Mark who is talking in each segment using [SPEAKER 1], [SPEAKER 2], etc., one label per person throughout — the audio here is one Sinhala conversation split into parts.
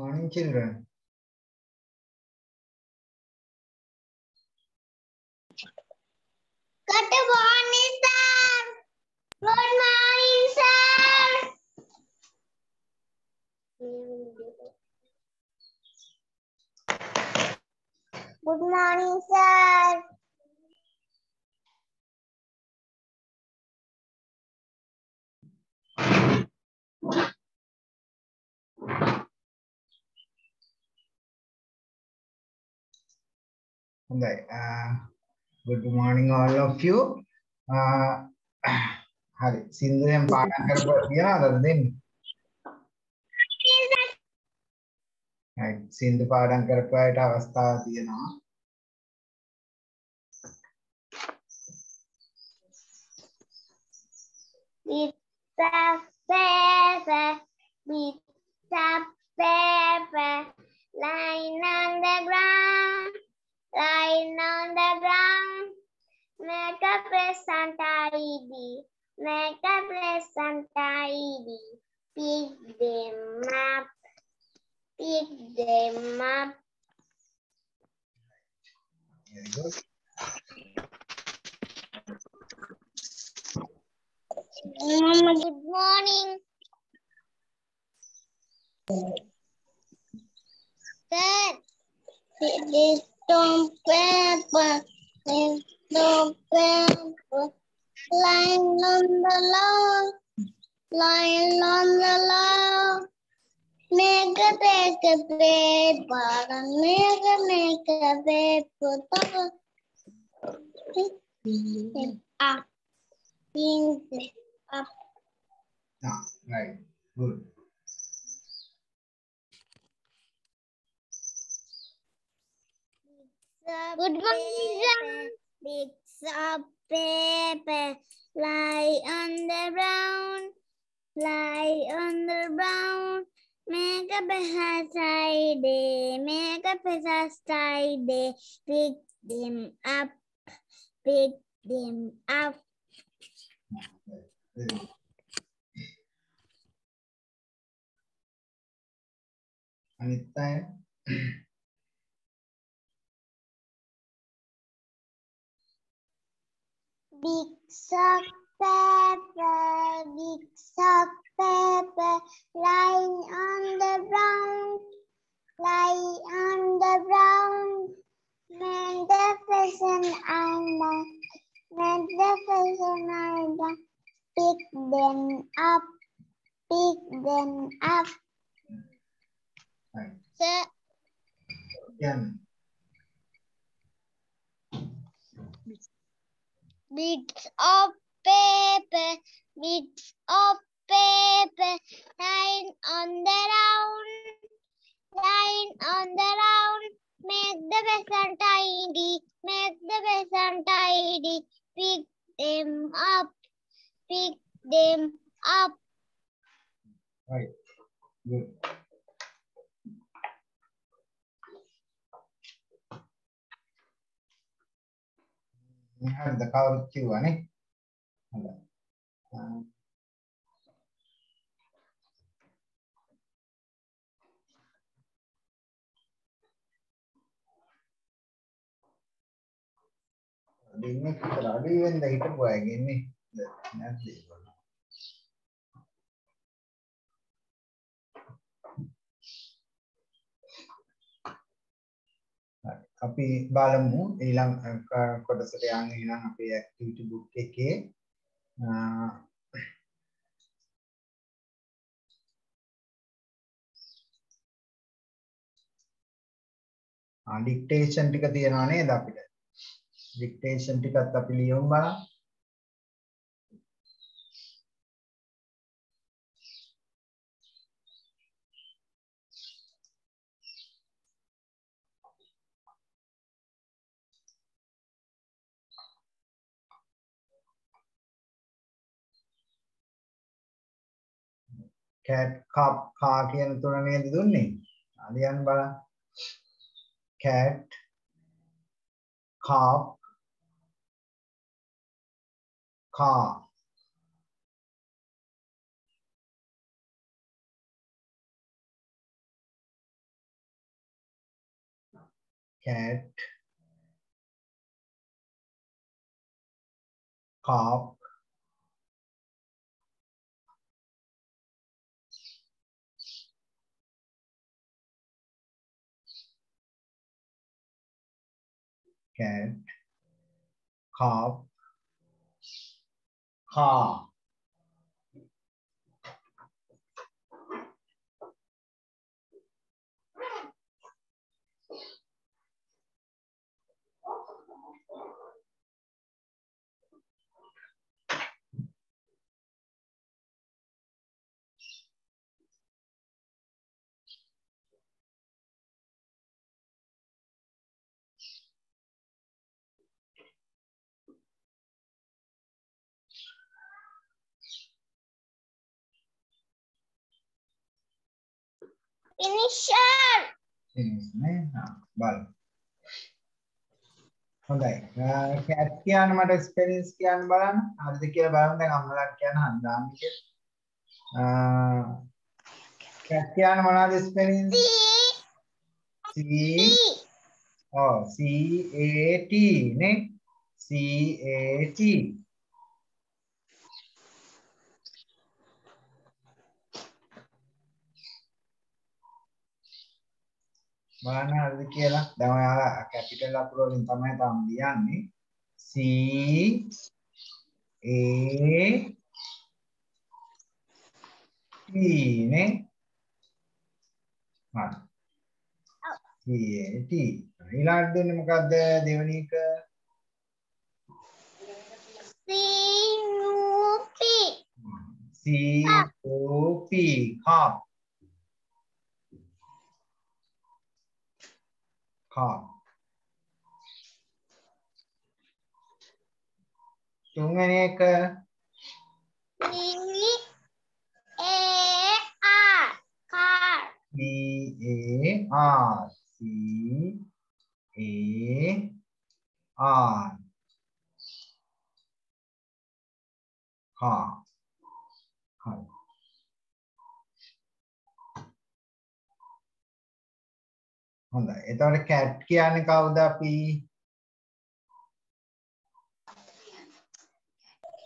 [SPEAKER 1] morning, children.
[SPEAKER 2] Good morning, sir. Good morning, sir. Good morning, sir.
[SPEAKER 1] හොඳයි. Uh, good morning all of you. Uh, හරි. සින්දුවෙන් පාඩම් කරපුවා තියනවද දෙන්නේ? හරි. සින්දු පාඩම් කරපු අයට අවස්ථාව තියෙනවා.
[SPEAKER 2] It's a paper, it's a paper, lying on the ground, Lying on the ground. Make a present tidy, make a present tidy. Pick them up, pick them up.
[SPEAKER 1] Very good.
[SPEAKER 2] Mama, good morning. Sir, paper, this stone paper, lying on the lawn, lying on the lawn. Make a make a paper, make a make a paper. Up, up.
[SPEAKER 1] Ah, right. Good.
[SPEAKER 2] Good morning, sir. Bits of paper lie on the ground, lie on the ground. Make a precise tidy, make a precise tidy. Pick them up, pick them up.
[SPEAKER 1] Very
[SPEAKER 2] big sock pepper, big sock pepper, lying on the ground, lying on the ground. Magnificent island, magnificent island, pick them up, pick them up.
[SPEAKER 1] Right.
[SPEAKER 2] So,
[SPEAKER 1] yeah.
[SPEAKER 2] Bits of paper, bits of paper, lying on the round, lying on the round. Make the vessel tidy, make the vessel tidy. Pick them up, pick them up.
[SPEAKER 1] Right. Good. හරිද? කවුරුත් කිව්වනේ හොඳයි. ආ, දෙන්නෙක් විතර අඩුයි වෙනද හිටපු අයගේ ඉන්නේ. නැද්ද ඒගොල්ලෝ? හරි. අපි බලමු. ඊළඟ අ, කොටසට යන්න එහෙනම් අපේ ඇක්ටිවිටි බුක් එකේ. අ, ඩික්ටේෂන් ටික තියෙනවා නේද අපිට? ඩික්ටේෂන් ටිකත් අපි ලියමු බලන්න cat cup car කියන තුන නේද දුන්නේ? ලියන්න බලන්න cat cup car. cat cup cat carp car Finish නේ හා බලමු හොඳයි. කැට් කියන්න මට ස්පෙලින්ස් කියන්න බලන්න. හරිද කියලා බලමු දැන් අම්මලාට කියන්න හන්දාන්න කියලා කැට් කියන්න මොනවද ස්පෙලින්ස්
[SPEAKER 2] C.
[SPEAKER 1] ඔව් C A T නේ? C A T බලන්න හරිද කියලා. දැන් ඔයාලා කැපිටල් අකුර වලින් තමයි තාම ලියන්නේ. C A T නේ? හරි. T. ඊළඟට දෙන්නේ මොකද්ද? දෙවෙනි එක?
[SPEAKER 2] C. U. P.
[SPEAKER 1] C O P. carp carp තුන්වෙනි එක
[SPEAKER 2] C. A. R. Car.
[SPEAKER 1] B A R C A R car හරි හොඳයි එතකොට කැට් කියන්නේ කවුද අපි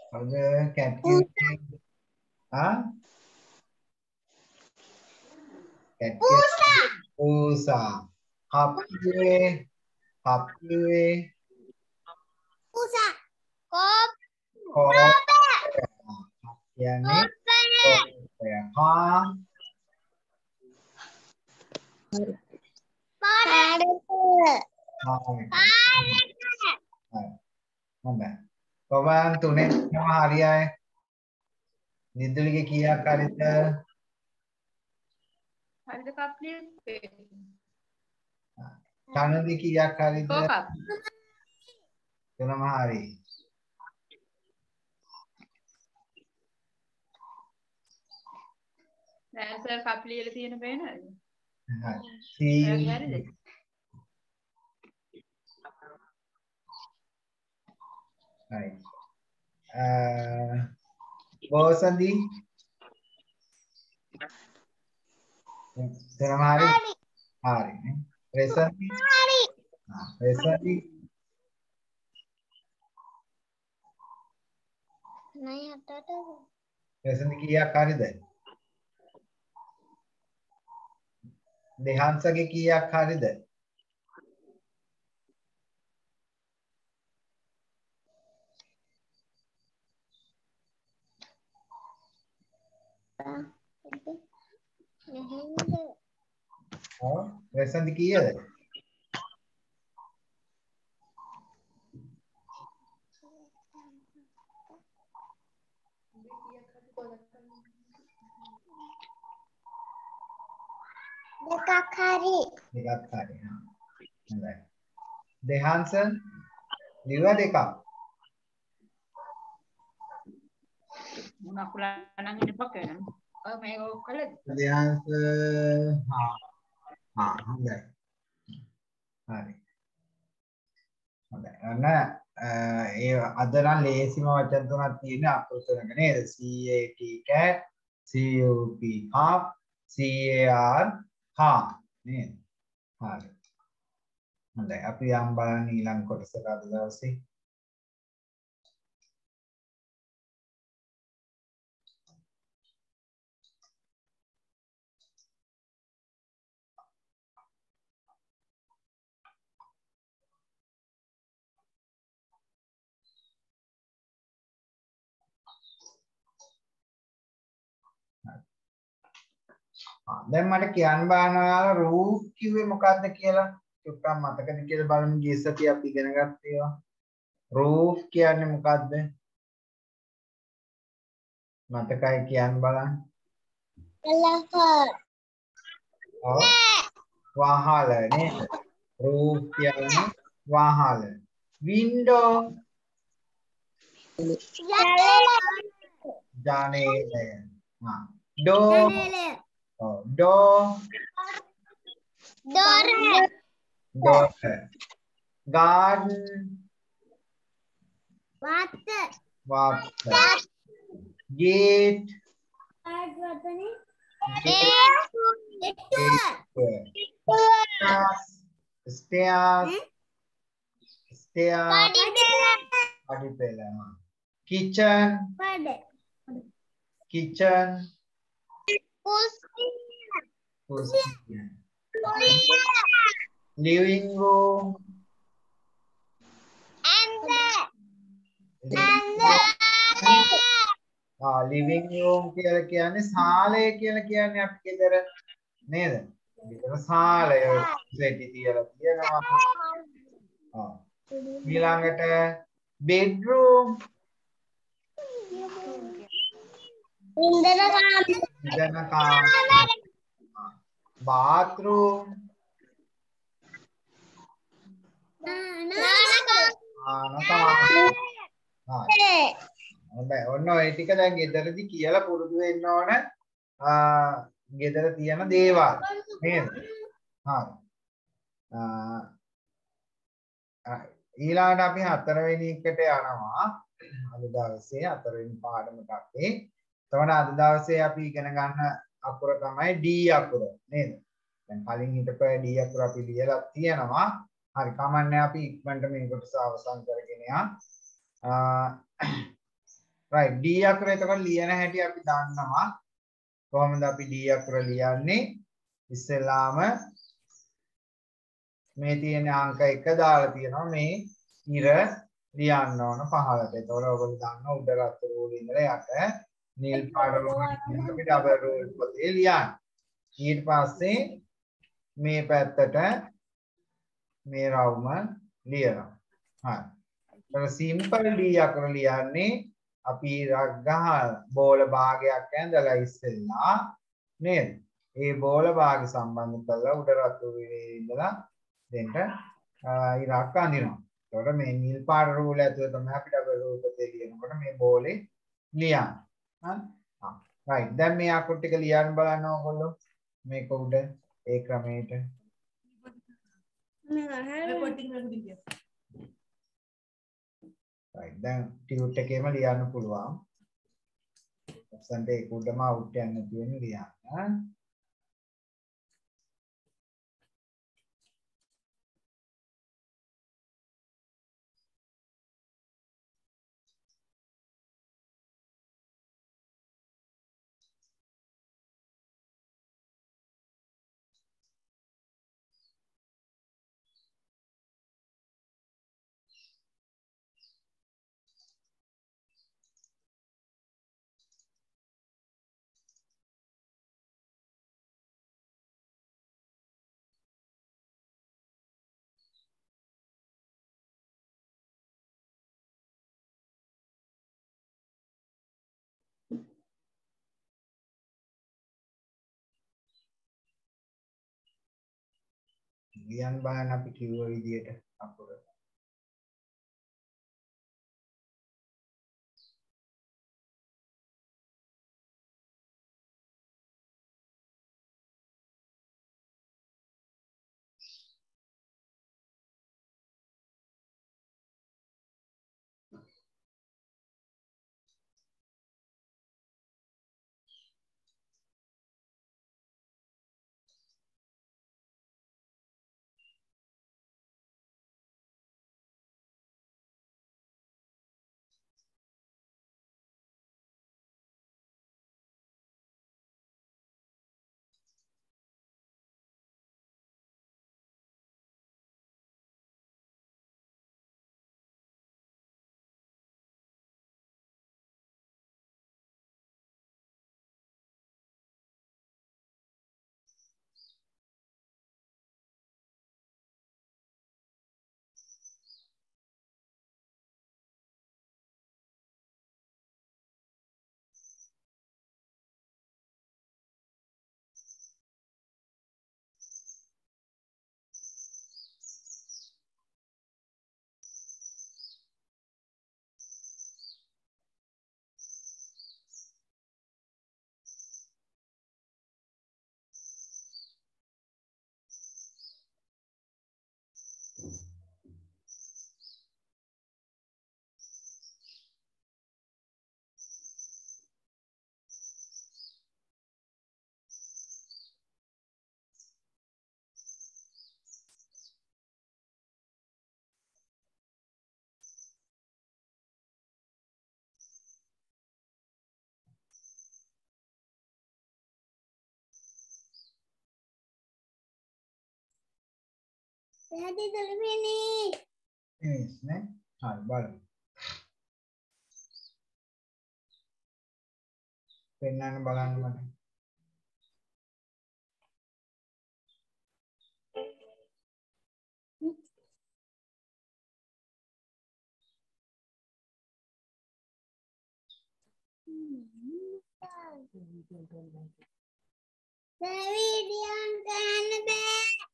[SPEAKER 1] කවුද කැට් කියන්නේ ආ කැට්
[SPEAKER 2] Pusa.
[SPEAKER 1] පූසා කප්පුවේ කප්පුවේ
[SPEAKER 2] Pusa. Kop.
[SPEAKER 1] කෝ කියන්නේ
[SPEAKER 2] Kope.
[SPEAKER 1] කෝපය හා
[SPEAKER 2] Parrot.
[SPEAKER 1] Hi
[SPEAKER 2] Parrot.
[SPEAKER 1] හොඳයි ඔබන් තුනේ තම හරියයි නිදුලිගේ කීයක් හරිද
[SPEAKER 3] හරිද කප්ලිය
[SPEAKER 1] තනදි කීයක් හරිද
[SPEAKER 3] කෝකප්
[SPEAKER 1] තුනම හරි
[SPEAKER 3] නෑ සර් කප්ලියල තියෙන පේනවද
[SPEAKER 1] හරි
[SPEAKER 3] ඔයාගේ හරිද
[SPEAKER 1] හරි අ බෝසන්දි තුනම හරි
[SPEAKER 2] Hari.
[SPEAKER 1] හරි නේ රෙසන්දි
[SPEAKER 2] Hari.
[SPEAKER 1] ආ, රෙසන්දි
[SPEAKER 2] Nai hata
[SPEAKER 1] රෙසන්දි කීයක් හරිද දෙහංසගේ කීයක් හරිද? ඔව් රෙසන්දි කීයද
[SPEAKER 2] Dekak hari.
[SPEAKER 1] දෙකක් හරි හොඳයි. දෙහංස දිව දෙකක්.
[SPEAKER 3] මුණ අකුලා නම් ඉන්න පක්ක වෙනවා ඔය මේක කළද
[SPEAKER 1] දෙහංස හා. හා හොඳයි. හරි. හොඳයි. අන්න ඒ අද නම් ලේසිම වචන තුනක් තියෙන අකුරු තුනක නේද CAT cat CUP carp CAR car නේද? හරි. හොඳයි. අපි යම් බලන්න ඊළඟ කොටසට අද දවසේ දැන් මට කියන්න බාන ඔයාලා රූෆ් කිව්වේ මොකක්ද කියලා? චුට්ටක් මතකද කියලා බලමු. ගිය සතිය අපි ඉගෙන ගත්ත රූෆ් කියන්නේ මොකක්ද මතකයි කියන්න බලන්න. වහල. නේද? රූෆ් කියන්නේ වහල. වින්ඩෝ ජනේලය. හා. ඩෝ डो डोर
[SPEAKER 2] है।
[SPEAKER 1] डोर है।
[SPEAKER 2] गार्डन
[SPEAKER 1] वाटर वाटर गेट हाँ। किचन। किचन। ස්ටේර්ස් පඩිපෙළ කිචන් කිචන් ලිවිං රූම් ආ ලිවිං රූම් කියලා කියන්නේ සාලය කියලා කියන්නේ අපි ගෙදර නේද? ගෙදර සාලය සෙටි තියලා තියෙනවා. ආ ඊළඟට බෙඩ්රූම් ඉඳන කාම බාත්රූම් ආන ආ හොඳයි ඔන්න ඔය ටික දැන් ගෙදරදී කියලා පුරුදු වෙන්න ඕන ගෙදර තියෙන දේවල් නේද? හරි. ඊළඟට අපි හතරවෙනි එකට යනවා. අද දවසේ හතරවෙනි පාඩමට අපි. එතකොට අද දවසේ අපි ඉගෙන ගන්න අකුර තමයි D අකුර නේද? දැන් කලින් හිටපු D අකුර අපි ලියලා තියෙනවා. හරි කමන්නේ අපි ඉක්මනට මේ කොටස අවසන් කරගෙන යන්න. right D අකුර එතකොට ලියන හැටි අපි දන්නවා. කොහොමද අපි D අකුර ලියන්නේ? ඉස්සෙල්ලාම මේ තියෙන අංක 1 දාලා තියෙනවා මේ ඉර ලියන්න ඕන පහළට. එතකොට ඔයගොල්ලෝ දන්න උඩ රත් රූල් ඉඳලා යට නිල් පාට රූල් අපි ඩබල් රූල් පොතේ ලියන්න. ඊට පස්සේ මේ පැත්තට මේ රවුම ලියනවා. හරි. ඒක සිම්පල් D අකුර ලියන්නේ අපි රග්ගහ බෝල භාගයක් ඇඳලා ඉස්සෙල්ලා නේද? ඒ බෝල භාග සම්බන්ධ කරලා උඩ රතු ඉඳලා දෙන්න ඉරක් අඳිනවා. එතකොට මේ නිල් පාට රූල ඇතුළේ තමයි අපිට අපේ රූපතේ ලියනකොට මේ බෝලේ ලියන්නේ. හරි? right. දැන් මේ අකුරු ටික ලියන්න බලන්න ඕගොල්ලෝ. මේක උඩ ඒ ක්‍රමයට. right. දැන් ටියුට් එකේම ලියන්න පුළුවන්. ඔප්ෂන් එක උඩම අවුට් යන්න නැති වෙන ලියන්න. ලියන්න බලන්න අපි කිව්ව විදිහට අකුර.
[SPEAKER 2] පැහැදිලිද මිනිස්?
[SPEAKER 1] මිනිස් නේ හරි බලමු පෙන්වන්න බලන්න මට
[SPEAKER 2] දැන් වීඩියෝ කරන්න බෑ.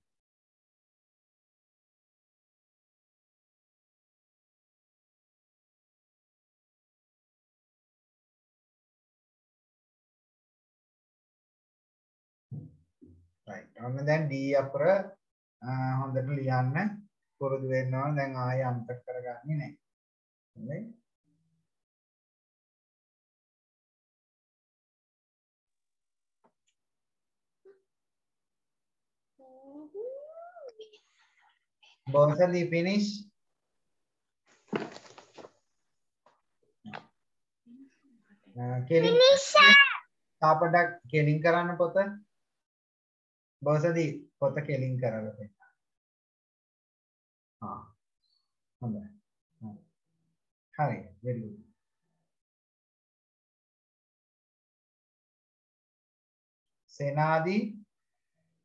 [SPEAKER 1] right ඔන්න දැන් D අකුර හොඳට ලියන්න පුරුදු වෙන්න ඕන. දැන් ආයෙ අමතක කරගන්නේ නැහැ. හොඳයි. both of the finish කෙලින් තාපඩක් කෙලින් කරන්න පොත බෝසදී පොත කෙලින් කරලා දෙන්න. ආ. හොඳයි. හරි. හරි. very good. සේනාදී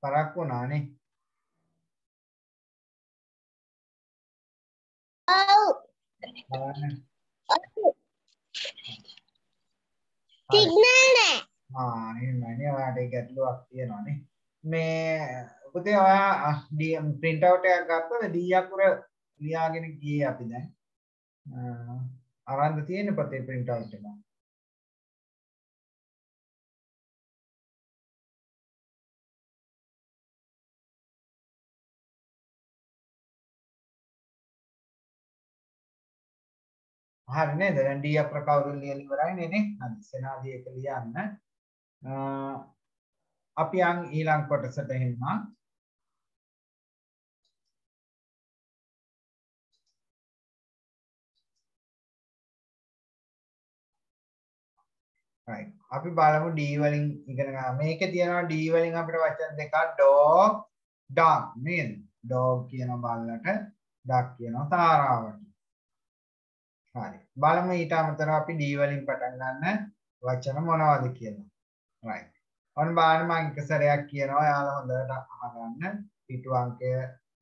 [SPEAKER 1] පරක් වුණානේ.
[SPEAKER 2] ඔව්.
[SPEAKER 1] බලන්න.
[SPEAKER 2] සිග්නල් නෑ.
[SPEAKER 1] ආ එහෙමයි ඔයාලට ඒ ගැටලුවක් තියෙනවානේ. මේ පුතේ ඔයා print out එකක් ගත්තද D අකුර ලියාගෙන ගියේ අපි දැන්. අරන්ද තියෙන පුතේ print out එක. හරි නේද? දැන් D අකුර කවුරු ලියලා ඉවරයිනේ නේ? හරි. සෙනාදී එක ලියන්න. අ, අපි යන් ඊළඟ කොටසට එන්න. right. අපි බලමු D වලින් ඉගෙන ගන්න. මේකේ තියෙනවා D වලින් අපිට වචන දෙකක් dog, duck නේද? dog කියන බල්ලට, duck කියනවා තාරාවට. හරි. බලමු ඊට අමතරව අපි D වලින් පටන් ගන්න වචන මොනවද කියලා. right. ඔන්න බලන්න මම එක සැරයක් කියනවා. එයාලා හොඳට අහගන්න. පිටු අංකය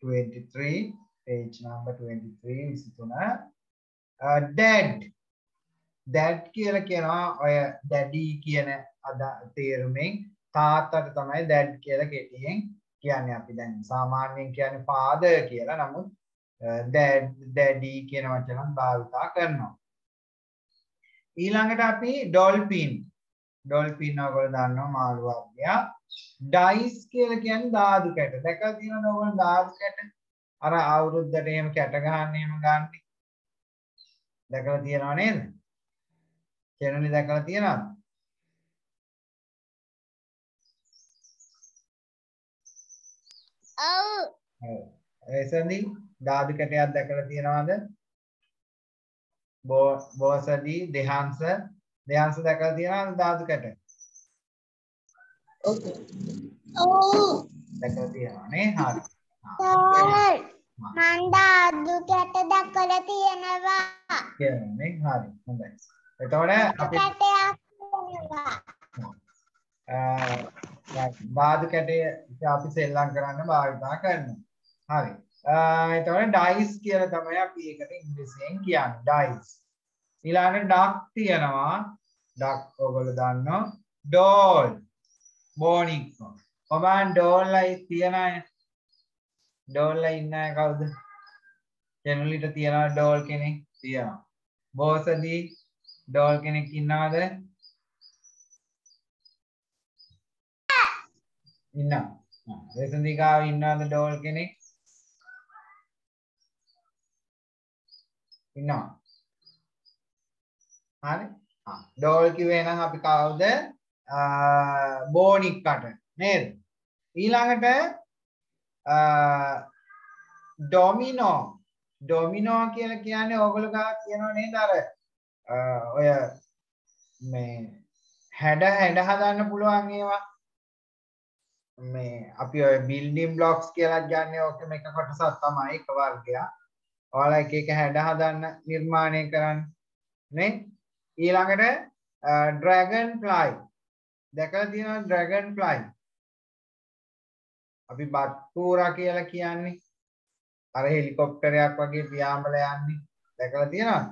[SPEAKER 1] 23 page number 23 23 uh, dad. Dad කියලා කියනවා ඔය daddy කියන අද තේරුමෙන් තාත්තට තමයි dad කියලා කෙටියෙන් කියන්නේ අපි දැන්. සාමාන්‍යයෙන් කියන්නේ father කියලා. නමුත් dad daddy කියන වචනත් භාවිතා කරනවා. ඊළඟට අපි dolphin. Dolphin ඔයගොල්ලෝ දන්නවා මාළු වර්ගයක් dice කියලා කියන්නේ දාදු කැට. දැකලා තියෙනවද ඔයගොල්ලෝ දාදු කැට? අර අවුරුද්දට එහෙම කැට ගන්න එහෙම ගන්න. දැකලා තියෙනව නේද? චැනලි දැකලා තියෙනවද?
[SPEAKER 2] ඔව්.
[SPEAKER 1] එසෙන්දි දාදු කැටයක් දැකලා තියෙනවද? බෝ බෝසදී දෙහංශ දෙහංශ දැකලා තියෙනවද දාදු කැට?
[SPEAKER 2] ඔව්.
[SPEAKER 1] දැකලා තියෙනවා නේ? හරි.
[SPEAKER 2] සර්. මන් දාදු කැට දැකලා තියෙනවා.
[SPEAKER 1] කියන්නේ හරි. හොඳයි. එතකොට අපි
[SPEAKER 2] කැටයක් තියෙනවා.
[SPEAKER 1] බාධ කැටය අපි සෙල්ලම් කරන්න භාවිතා කරනවා. හරි. එතකොට ඩයිස් කියලා තමයි අපි ඒකට ඉංග්‍රීසියෙන් කියන්නේ. ඩයිස් ඊළඟට ඩක් තියෙනවා. ඩක් ඔයගොල්ලෝ දන්නවා. ඩෝල් බෝනික්කෝ ඔබන් ඩෝල්ලයි තියන අය. ඩෝල්ලා ඉන්න අය කවුද? චැනලිට තියනවා ඩෝල් කෙනෙක් තියෙනවා. බෝසදී ඩෝල් කෙනෙක් ඉන්නවද? ඉන්නවා. රේසන්දිකාව ඉන්නවද ඩෝල් කෙනෙක්? ඉන්නවා. හරි. ඩෝල් කිව්වේ නම් අපි කවුද? බෝනික්කට නේද? ඊළඟට ඩොමිනෝ. ඩොමිනෝ කියලා කියන්නේ ඕගොල්ලෝ ගා කියනව නේද? අර ඔය මේ හැඩ හැඩ හදන්න පුළුවන් ඒවා. මේ අපි ඔය බිල්ඩින් බ්ලොක්ස් කියලා ගන්න ඕකම එක කොටසක් තමයි එක වර්ගයක්. ඔයාලා එක එක හැඩ හදන්න නිර්මාණය කරන්න. නේ? ඊළඟට ඩ්‍රැගන් ෆ්ලයි දැකලා තියෙනවා ඩ්‍රැගන් ෆ්ලයි අපි බත්පූරා කියලා කියන්නේ. අර හෙලිකොප්ටරයක් වගේ පියාඹල යන්නේ. දැකලා තියෙනවද?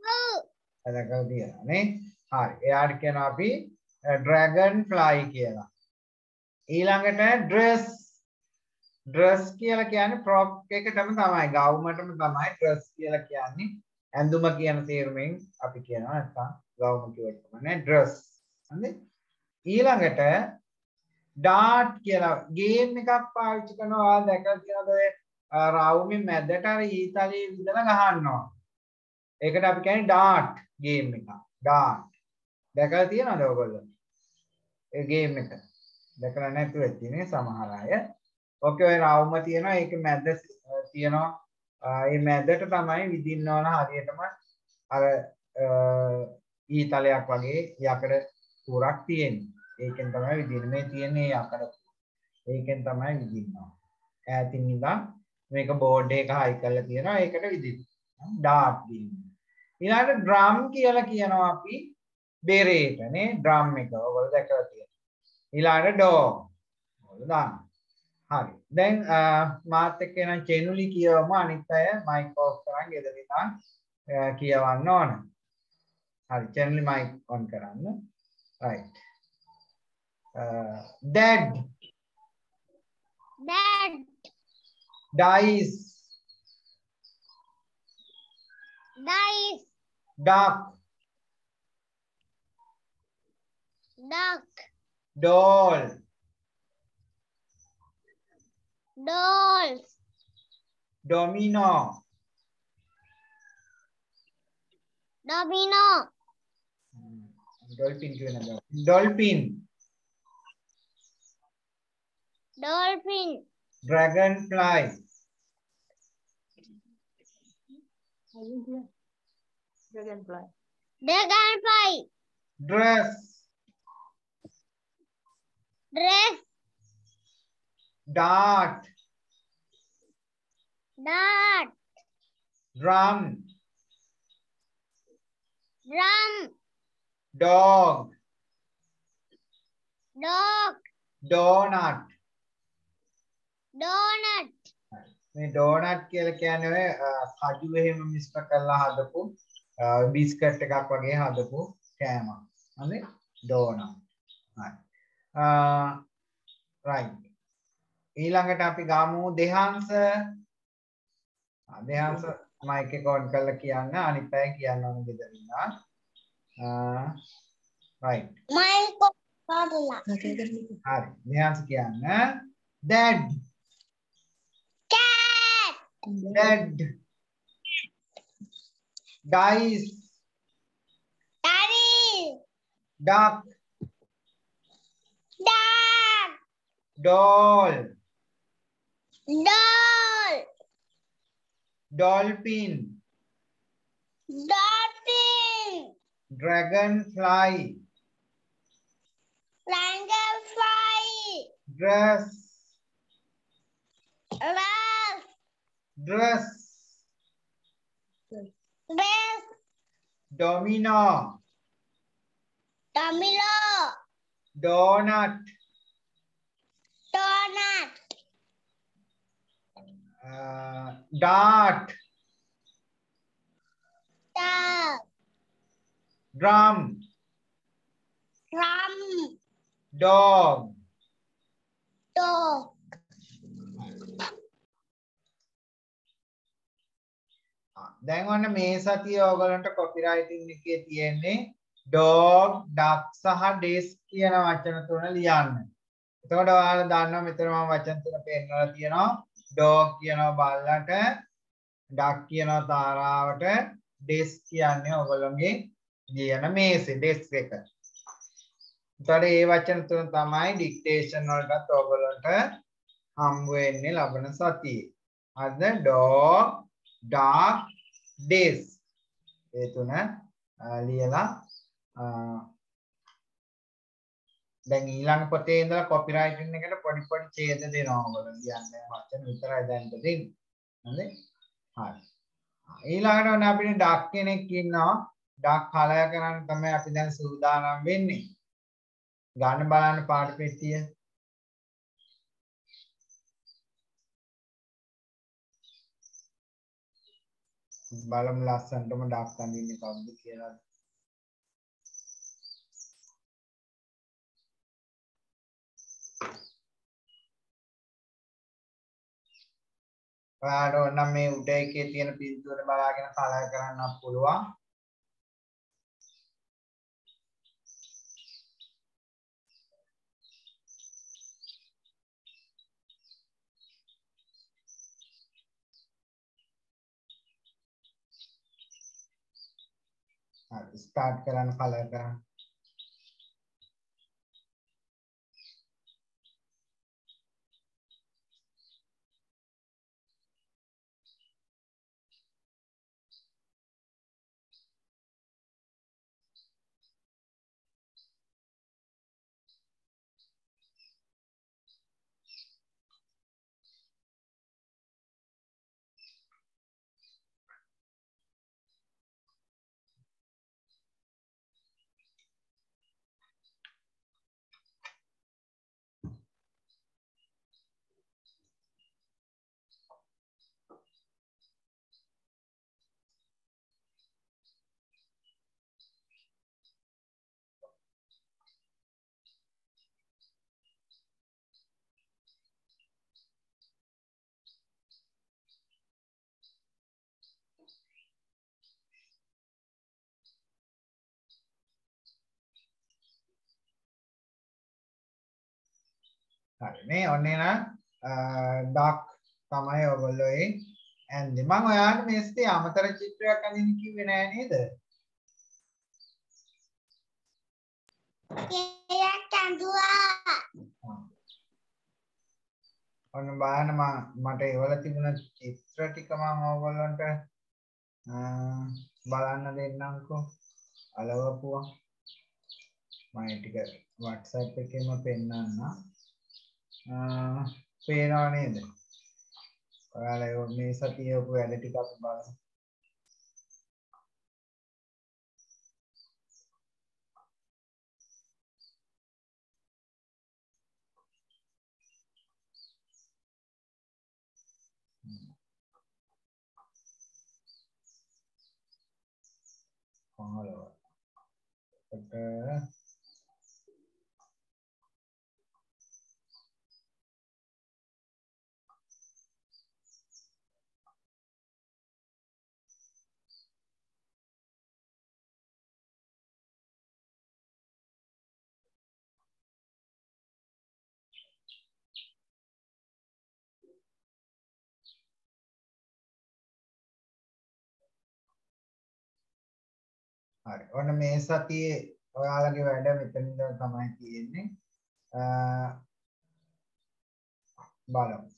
[SPEAKER 1] ඔව්. දැකලා තියෙනවා නේ? හරි. එයාට කියනවා අපි ඩ්‍රැගන් ෆ්ලයි කියලා. ඊළඟට ඩ්‍රෙස් ඩ්‍රෙස් කියලා කියන්නේ ෆ්‍රොක් එකටම තමයි ගවුමටම තමයි ඩ්‍රෙස් කියලා කියන්නේ ඇඳුම කියන තේරුමෙන් අපි කියනවා නැත්නම් ගවුම කියවටම නේ ඩ්‍රෙස් හරි? ඊළඟට ඩාට් කියලා ගේම් එකක් පාවිච්චි කරනවා. ඔයාලා දැකලා තියෙනවද ඔය රවුමේ මැදට අර ඊතලයේ විදලා ගහනවා. ඒකට අපි කියන්නේ ඩාට් ගේම් එක ඩාට් දැකලා තියෙනවද ඔයගොල්ලෝ? ඒ ගේම් එක. දැකලා නැතුව ඇතිනේ සමහර අය. ඔකේ ඔය රවුම තියෙනවා. ඒක මැද තියෙනවා. ඒ මැදට තමයි විදින්න ඕන හරියටම අර ඊතලයක් වගේ යකඩ පුරක් තියෙන්නේ. ඒකෙන් තමයි විදින්නේ. මේ තියෙන්නේ යකඩ. ඒකෙන් තමයි විදින්නවා. ඈතින් ඉඳන් මේක බෝඩ් එක හයි කරලා තියෙනවා. ඒකට විදින්න. ඩාට් ගේම්. ඊළඟට ඩ්‍රම් කියලා කියනවා අපි බෙරේට නේ ඩ්‍රම් එක. ඔයගොල්ලෝ දැකලා තියෙනවා. ඊළඟට ඩෝ ඔයාලා දාන්න. හරි. දැන් මාත් එක්ක එන චෙනුලි කියවම අනිත් අය මයික් ඔෆ් කරන් ගෙදර ඉඳන් කියවන්න ඕන. හරි චෙනුලි මයික් ඔන් කරන්න. right. dad
[SPEAKER 2] dad
[SPEAKER 1] dice
[SPEAKER 2] dice
[SPEAKER 1] duck
[SPEAKER 2] duck
[SPEAKER 1] doll
[SPEAKER 2] dolls
[SPEAKER 1] domino
[SPEAKER 2] domino
[SPEAKER 1] dolphin क्यों ना dolphin
[SPEAKER 2] dolphin
[SPEAKER 1] dragonfly
[SPEAKER 3] dragonfly
[SPEAKER 2] dragonfly
[SPEAKER 1] dress
[SPEAKER 2] dress
[SPEAKER 1] dart.
[SPEAKER 2] Dart.
[SPEAKER 1] Drum
[SPEAKER 2] drum
[SPEAKER 1] dog.
[SPEAKER 2] Dog.
[SPEAKER 1] Donut.
[SPEAKER 2] Donut.
[SPEAKER 1] මේ ඩෝනට් කියලා කියන්නේ ඔය කජු එහෙම මිශ්‍ර කරලා හදපු බිස්කට් එකක් වගේ හදපු කෑමක්. හරි? ඩෝනට්. හරි. රයිට්. ඊළඟට අපි ගමු දෙහංශ. දෙහංශ මයික් එක ඔන් කරලා කියන්න අනිත් අය කියන්න ඕන දෙදෙනා. රයිට්.
[SPEAKER 2] mic කරලා
[SPEAKER 1] හරි. දෙහංශ කියන්න. dad
[SPEAKER 2] cat
[SPEAKER 1] dead dice
[SPEAKER 2] daddy
[SPEAKER 1] duck
[SPEAKER 2] dog
[SPEAKER 1] doll
[SPEAKER 2] doll.
[SPEAKER 1] Dolphin.
[SPEAKER 2] Dolphin.
[SPEAKER 1] Dragonfly.
[SPEAKER 2] Dragonfly.
[SPEAKER 1] Dress.
[SPEAKER 2] Rust
[SPEAKER 1] dress.
[SPEAKER 2] Dress.
[SPEAKER 1] Domino.
[SPEAKER 2] Domino.
[SPEAKER 1] Donut.
[SPEAKER 2] Donut
[SPEAKER 1] uh, dart.
[SPEAKER 2] Dog
[SPEAKER 1] drum.
[SPEAKER 2] Drum.
[SPEAKER 1] Dog.
[SPEAKER 2] Dog.
[SPEAKER 1] දැන් ඔන්න මේ සතිය ඕගලන්ට කොපිරයිටින් එකේ තියෙන්නේ dog duck සහ desk කියන වචන තුන ලියන්න. එතකොට ඔයාලා දන්නවා මෙතන මම වචන තුන පෙන්නලා තියෙනවා. Dog කියනවා බල්ලට, duck කියනවා තාරාවට, ඩෙස්ක් කියන්නේ ඔයගොල්ලෝගේ ලියන මේසේ ඩෙස්ක් එක. එතකොට මේ වචන තුන තමයි ඩික්ටේෂන් වලටත් ඔයගොල්ලන්ට හම්බ වෙන්නේ ලබන සතියේ. අද dog, dark, desk. ඒ තුන ලියලා දැන් ඊළඟ පොතේ ඉඳලා කොපිරයිටින් එකට පොඩි පොඩි ඡේද දෙනවා ඔයගොල්ලෝ කියන්නේ වචන විතරයි දැන් දෙන්නේ. හරි? හරි. ඊළඟට ඔන්න අපිට ඩක් කෙනෙක් ඉන්නවා. ඩක් කලය කරන්න තමයි අපි දැන් සූදානම් වෙන්නේ. ගන්න බලන්න පාට පෙට්ටිය. බලමු ලස්සනටම ඩක් අඳින්නේ කවුද කියලා. ඔයාලට ඕනම් මේ උඩ එකේ තියෙන පින්තූර බලාගෙන කලර් කරන්නත් පුළුවන්. හරි ස්ටාර්ට් කරන්න කලර් කරන්න. හරි. මේ ඔන්න එන ඩක් තමයි ඔයගොල්ලෝ ඒ ඇන්දේ මම ඔයාලට මේස්තේ අමතර චිත්‍රයක් අඳින්න කිව්වේ නෑ නේද?
[SPEAKER 2] කෙයක් ඇඳුවා.
[SPEAKER 1] ඔන්න බලන්න මම මට ඒවල තිබුණ චිත්‍ර ටික මම ඕගොල්ලන්ට බලන්න දෙන්නම්කෝ. අලවපුවා. මම ටික WhatsApp එකේම පෙන්නන්න පේනව නේද ඔයාලා මේ සතියේ ඔප වැඩ ටික අපි බලමු පහළව. එතකොට හරි. ඔන්න මේ සතියේ ඔයාලගේ වැඩ මෙතනින්ද තමයි තියෙන්නේ. බලමු.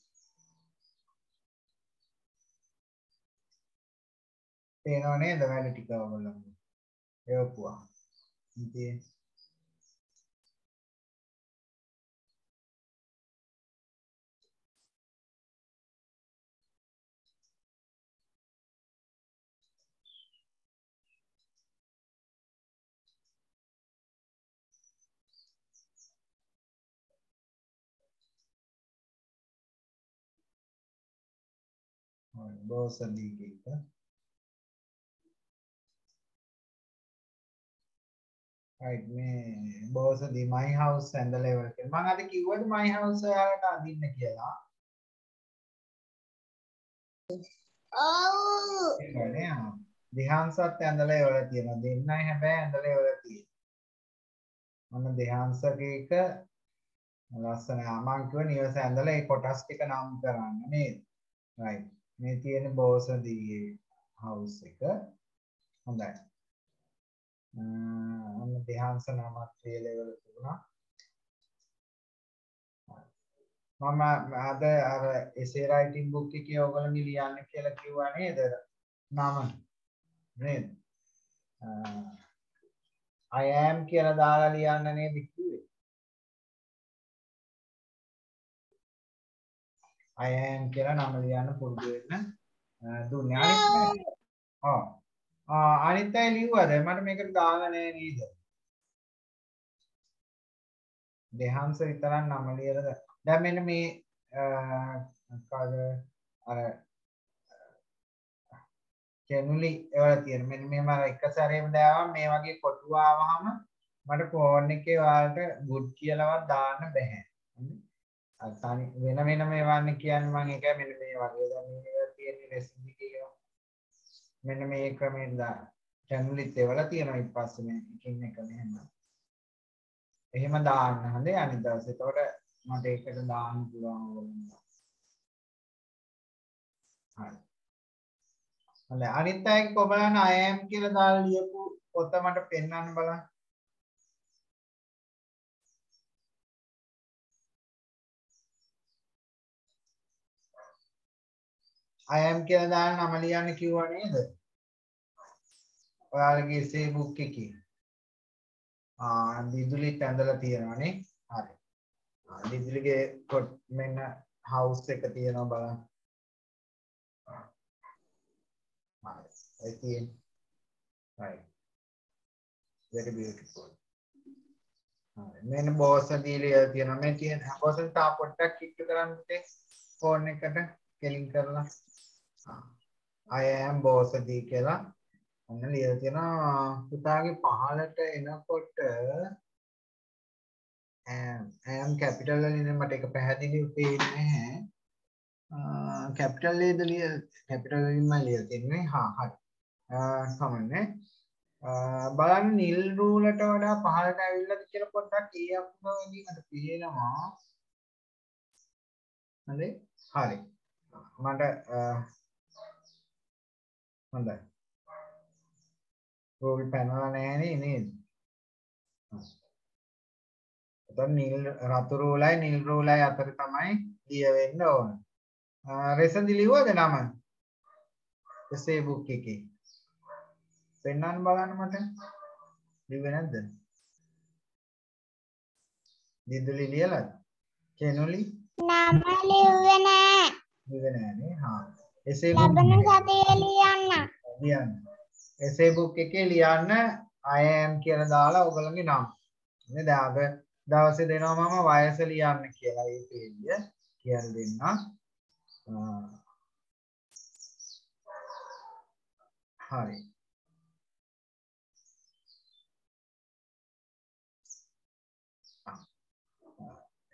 [SPEAKER 1] පේනව නේද වැඩ ටික ඔයගොල්ලන්ගේ? එවපුවා. ඉතින් බෝසදීක එක. Right මේ බෝසදී මයි හවුස් ඇඳලා ඉවර කියලා මම අද කිව්වද මයි හවුස් ඔයාලට අඳින්න කියලා?
[SPEAKER 2] ඔව්.
[SPEAKER 1] ඒකනේ ආ. දෙහාන්සත් ඇඳලා ඉවර තියෙනවා. දෙන්නයි හැබැයි ඇඳලා ඉවර තියෙනවා මම දෙහාන්සකේක ලස්සන මං කිව්ව නිවස ඇඳලා ඒ කොටස් ටික නම් කරන්න නේද? Right මේ තියෙන බෝසදීගේ හවුස් එක හොඳයි. අන්න දෙහාන්ස නමක් A level තිබුණා. මම අද අර essay writing book එකේ ඔයගොල්ලන්ගේ ලියන්න කියලා කිව්වා නේද? නම නේද? I am කියලා දාලා ලියන්න නේද කිව්වේ? I am කියලා නම ලියන්න පුරුදු වෙන්න දුන්නේ. අනිත් ඔව්. අනිත් අය ලිව්වද? මට මේකට දාලා නැහැ නේද? දෙහංස විතරක් නම ලියලා දැන් මෙන්න මේ මොකද අර චැනුලි ඒවල තියෙන මෙන්න මේ මම එක සැරේම දාවම මේ වගේ කොටු ආවහම මට ෆෝන් එකේ ඔයාලට good කියලාවත් දාන්න බෑ. අතනි වෙන වෙන මේවන්න කියන්නේ මම ඒක මෙන්න මේ වගේ දැන් මේ තියෙන රෙසිපි කියනවා. මෙන්න මේ ක්‍රමයෙන් දා චැනුලිත් ඒවල තියෙනවා ඊට පස්සේ මේ එකින් එක මෙහෙම. එහෙම දාන්න හොඳේ අනිත් දවසේ. එතකොට මට ඒකට දාන්න පුළුවන් ඕගොල්ලෝ. හරි. හොඳයි අනිත් අයගේ කොබලන I am කියලා දාලා ලියපු පොත මට පෙන්වන්න බලන්න. I am කියලා දාන්න නම ලියන්න කිව්වා නේද? ඔයාලගේ essay book එකේ. ආ දිදුලිත් ඇඳලා තියෙනවනේ. හරි. දිදුලිගේ කොට මෙන්න house එක තියෙනවා බලන්න. හරි. ඒ තියෙන්නේ. right. very beautiful. හරි. මෙන්න බෝස් දීලා තියෙනවා. මේ තියෙන බෝස් තා පොඩ්ඩක් කිට්ටු කරන්න පුතේ. ෆෝන් එකට කෙලින් කරලා. I am boss දී කියලා ඔන්න ලියලා තියෙනවා පුතාගේ පහලට එනකොට am capital වලින් මට ඒක පැහැදිලිව පේන්නේ නැහැ. කැපිටල් ලේද ලිය කැපිටල් වලින්ම ලියලා තියෙන්නේ. හා හරි. කමන්නේ. බලන්න නිල් රූලට වඩා පහලට ඇවිල්ලාද කියලා පොඩ්ඩක් ඒ අකුරවලින් මට පේනවා. හරි? හරි. මට හොඳයි. රෝල් පැනලා නැහැනේ නේද? එතකොට නිල් රතු රෝලයි නිල් රෝලයි අතර තමයි ලිය වෙන්න ඕන. රෙසන්දි ලිව්වද නම? එසේ බුක් එකේ. පෙන්වන්න බලන්න මට. ලිව්වේ නැද්ද? දිදුලි ලියලාද? කෙනුලි?
[SPEAKER 2] නම ලිව්වේ නෑ.
[SPEAKER 1] ලිව්වේ නෑනේ. හා. එසේ
[SPEAKER 2] ලබන සතියේ ලියන්න.
[SPEAKER 1] ලියන්න. එසේ බුක් එකේ ලියන්න I am කියලා දාලා ඔයගලගේ නම. නේද? අද දවසේ දෙනවා මම වයස ලියන්න කියලා ඒ පේජිය කියලා දෙන්නම්. හරි.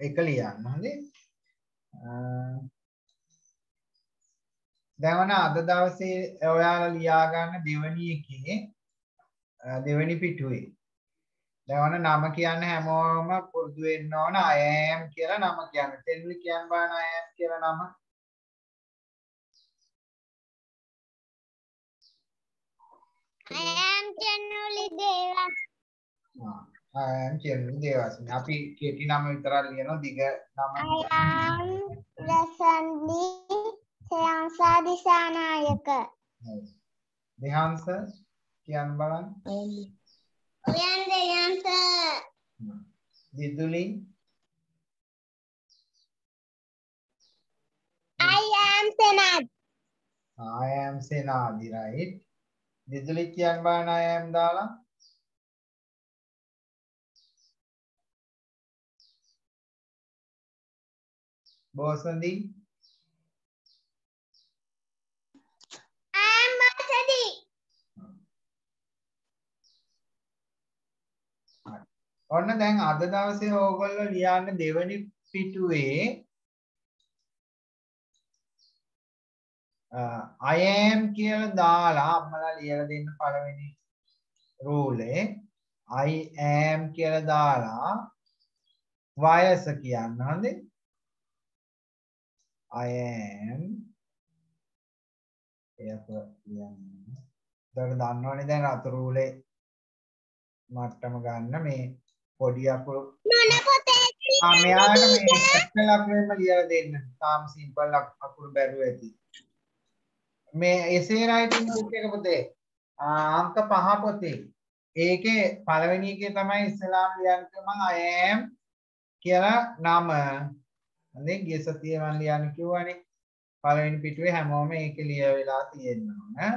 [SPEAKER 1] එක ලියන්න හොඳේ. දැන් අද දවසේ ඔයාලා ලියා ගන්න දෙවැනි එකේ දෙවැනි පිටුවේ දැන් නම කියන්න හැමෝම පුරුදු වෙන්න ඕන I am කියලා නම කියන්න. තෙල්ලි කියන්න බෑන I am කියලා නම.
[SPEAKER 2] I am චන්නුලි දේවස්.
[SPEAKER 1] ආ I am චන්නුලි දේවස්. අපි කෙටි නම විතරක් ලියනවා දිග නම.
[SPEAKER 2] I am රසන්ලි සයන්සා Dissanayake.
[SPEAKER 1] දෙහාන්ස කියන්න බලන්න.
[SPEAKER 2] උයන් දෙයන්ස.
[SPEAKER 1] දිදුලි
[SPEAKER 2] I am senate.
[SPEAKER 1] I am සෙනාදි right. දිදුලි කියන්න බලන්න I am දාලා. බෝසන්දි
[SPEAKER 2] I am බසදි.
[SPEAKER 1] ඔන්න දැන් අද දවසේ ඕගොල්ලෝ ලියන්න දෙවනි පිටුවේ I am කියලා දාලා අම්මලා ලියලා දෙන්න පළවෙනි රූලේ I am කියලා දාලා වයස කියන්න හොඳේ. I am. එයක ලියන්න. එතකොට දන්නවනේ දැන් අතුරුලේ මට්ටම ගන්න මේ පොඩි අකුරු
[SPEAKER 2] මොන පොතේ
[SPEAKER 1] ආ මෙයාට මේ කැපිටල් අකුරෙන්ම ලියලා දෙන්න. තාම සිම්පල් අකුරු බැරුව ඇති. මේ එසේ රයිටින් බුක් එක පොතේ අංක පහ පොතේ. ඒකේ පළවෙනි එකේ තමයි ඉස්ලාම් ලියන්න මම I am කියලා නම. හරි ගිය සතියේ මම ලියන්න කිව්වනේ. පළවෙනි පිටුවේ හැමෝම ඒක ලියවිලා තියෙනවා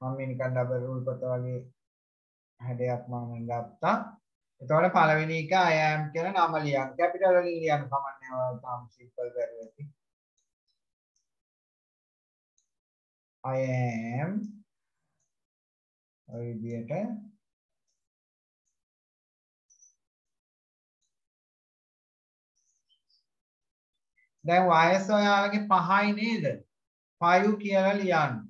[SPEAKER 1] මම මේ නිකන් ඩබල් රූල් පොත වගේ හැඩයක් මම ගත්තා එතකොට පළවෙනි එක I am කියලා නම ලියන්න කැපිටල් වලින් ලියන්න කමන්නේ ඔයාලා තාම සිම්පල් කරලා ඇති I am ඔය විදියට දැන් වයස ඔයාලගේ 5යි නේද? 5 කියලා ලියන්න.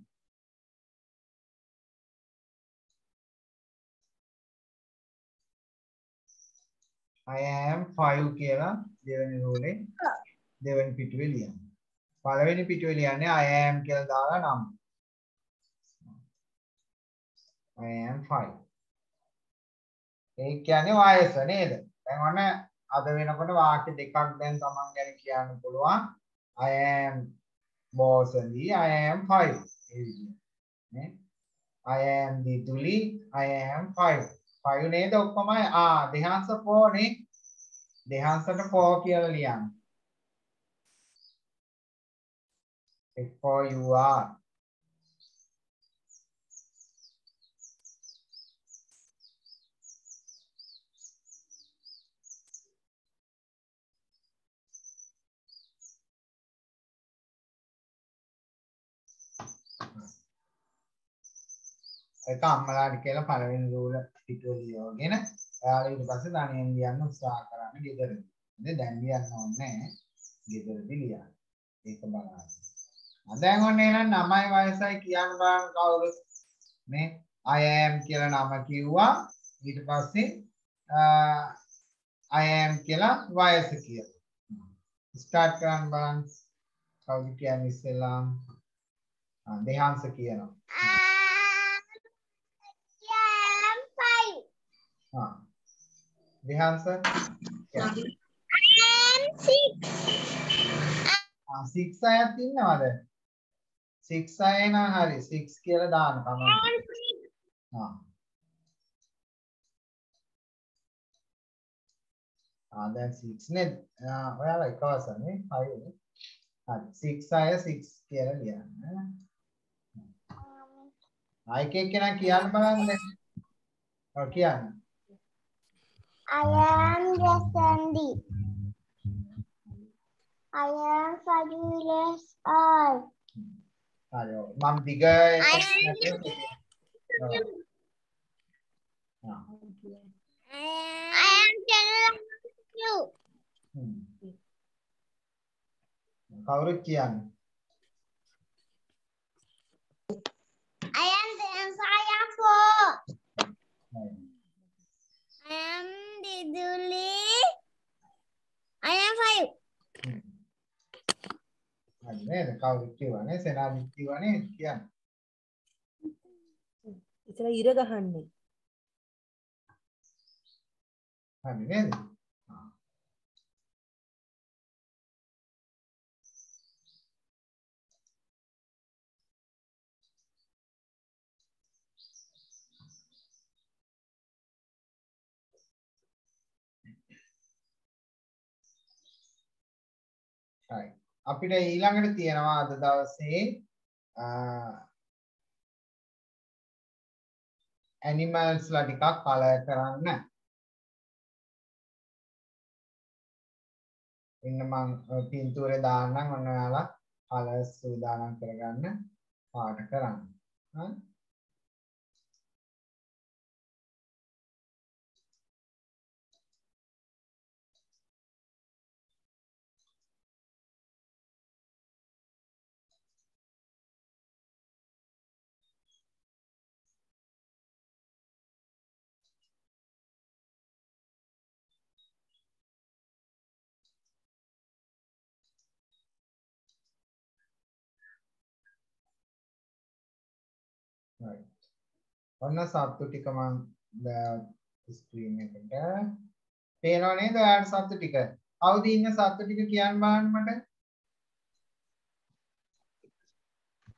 [SPEAKER 1] I am 5 කියලා දෙවෙනි රූලේ දෙවෙනි පිටුවේ ලියන්න. පළවෙනි පිටුවේ ලියන්නේ I am කියලා දාලා නම්. I am 5. ඒ කියන්නේ වයස නේද? දැන් ඔන්න අද වෙනකොට වාක්‍ය දෙකක් දැන් Taman ගැන කියන්න පුළුවන්. I am බෝසලි I am 5. ඒ විදිහට. නේ? I am දිදුලි I am 5. 5 නේද ඔක්කොම ආ දෙහාංශ 4 නේ. දෙහාංශට 4 කියලා ලියන්න. for you are ඒක අම්මලාට කියලා පළවෙනි රූල පිටුව ලියවගෙන එයාලා ඊට පස්සේ ධනියෙන් ලියන්න උත්සාහ කරන්න ගෙදරදී. ඉතින් දැන් ලියන්න ඕනේ නැහැ. ගෙදරදී ලියන්න. ඒක බලන්න. දැන් ඔන්න එහෙනම් නමයි වයසයි කියන්න බලන්න කවුරුත් මේ I am කියලා නම කිව්වා. ඊට පස්සේ I am කියලා වයස කියලා. ස්ටාර්ට් කරන්න බලන්න. කවුද කියන්නේ ඉස්සෙල්ලාම? දෙහාංශ කියනවා. Ah. Rehan sir? Yeah. I am six. Ah, six අයත් ඉන්නවද? six අය නම් හරි six කියලා දාන්න තමයි. ආ. ආ දැන් six නේද? Ah, ඔයාලා එක වසනේ 5 නේ. හරි six අය six කියලා ලියන්න. Um. Ah, ආයිකේ කෙනා කියන්න බලන්න. ඔව් කියන්න.
[SPEAKER 2] I am Jasandi. I am five years old.
[SPEAKER 1] ayo mam tiga
[SPEAKER 2] I
[SPEAKER 1] हाँ
[SPEAKER 2] I am ten you.
[SPEAKER 1] කවුරුත් කියන්න
[SPEAKER 2] I am ten saya four. I am Diduli. I am five.
[SPEAKER 1] හරි නේද කවුරුත් කියවනේ සෙනාලිත් කියවනේ කියන්න
[SPEAKER 4] ඉතල ඉර ගහන්නේ
[SPEAKER 1] හරි නේද හරි. අපිට ඊළඟට තියෙනවා අද දවසේ ඇනිමල්ස්ලා ටිකක් කලර් කරන්න. ඉන්න මං පින්තූරේ දාන්නම් ඔන්න ඔයාලා කලර්ස් සූදානම් කරගන්න පාට කරන්න. හරි ඔන්න සත්තු ටික මම ස්ක්‍රීන් එකට. පේනව නේද ඔයාලට සත්තු ටික? කවුද ඉන්න සත්තු ටික කියන්න බලන්න මට.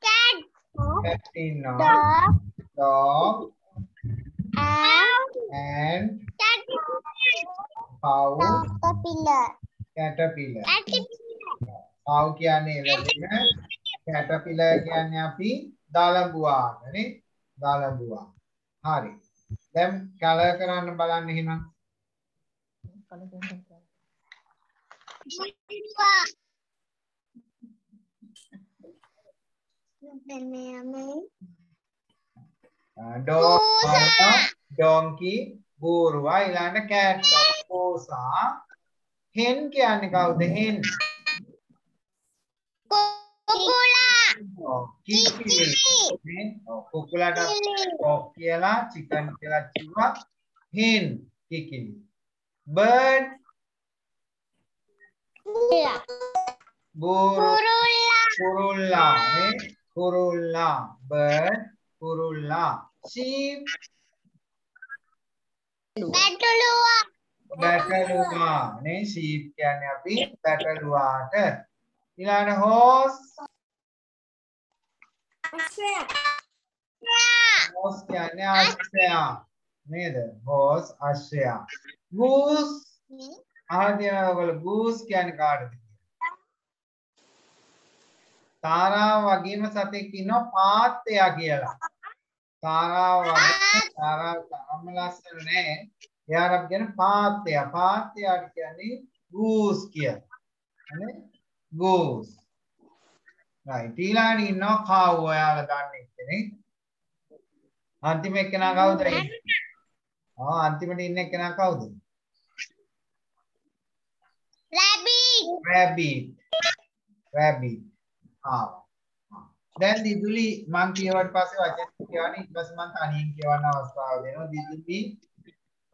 [SPEAKER 2] cat
[SPEAKER 1] cat ඉන්නවා.
[SPEAKER 2] dog. And
[SPEAKER 1] and
[SPEAKER 2] caterpillar
[SPEAKER 1] cow.
[SPEAKER 2] Caterpillar.
[SPEAKER 1] Caterpillar.
[SPEAKER 2] caterpillar.
[SPEAKER 1] Cow කියන්නේ එළදෙන caterpillar කියන්නේ අපි දලබුවාට නේ දලබුවා. හරි. දැන් කලර් කරන්න බලන්න එහෙනම්. dog donkey බූරුවා ඊළඟ cat පෝසා hen කියන්නේ කවුද hen
[SPEAKER 2] Kukula.
[SPEAKER 1] ඔව්, කිකිලි. නේ ඔව්, කුකුලාට ඔක් කියලා chicken කියලා කිව්වා hen කිකිලි bird. බූරු
[SPEAKER 2] Kurula.
[SPEAKER 1] kurulla නේ kurulla bird kurulla sheep.
[SPEAKER 2] Betulua.
[SPEAKER 1] බැටළුවා නේ sheep කියන්නේ අපි බැටළුවාට ඊළඟ horse horse කියන්නේ අශ්වයා නේද horse අශ්වයා goose අහලා තියෙනවද ඔයගොල්ලෝ goose කියන්නේ කාටද? තාරාව වගේම සතෙක් ඉන්නවා පාත්තයා කියලා. තාරාව වගේ තාරාව තාම ලස්සන නෑ. එයාට කියන පාත්තයා. පාත්තයාට කියන්නේ goose කියලා. හරි? Goose. right. ඊළඟට ඉන්නවා cow ඔයාලා දන්නේ කෙනෙක්. අන්තිම එක්කෙනා කවුද? ආ අන්තිමට ඉන්න එක්කෙනා කවුද?
[SPEAKER 2] Rabbit.
[SPEAKER 1] rabbit rabbit ආ දැන් දිදුලි මං කියවට පස්සේ වචන කියවන ඊට පස්සේ මං තනියෙන් කියවන්න අවස්ථාව දෙනවා දිදුලි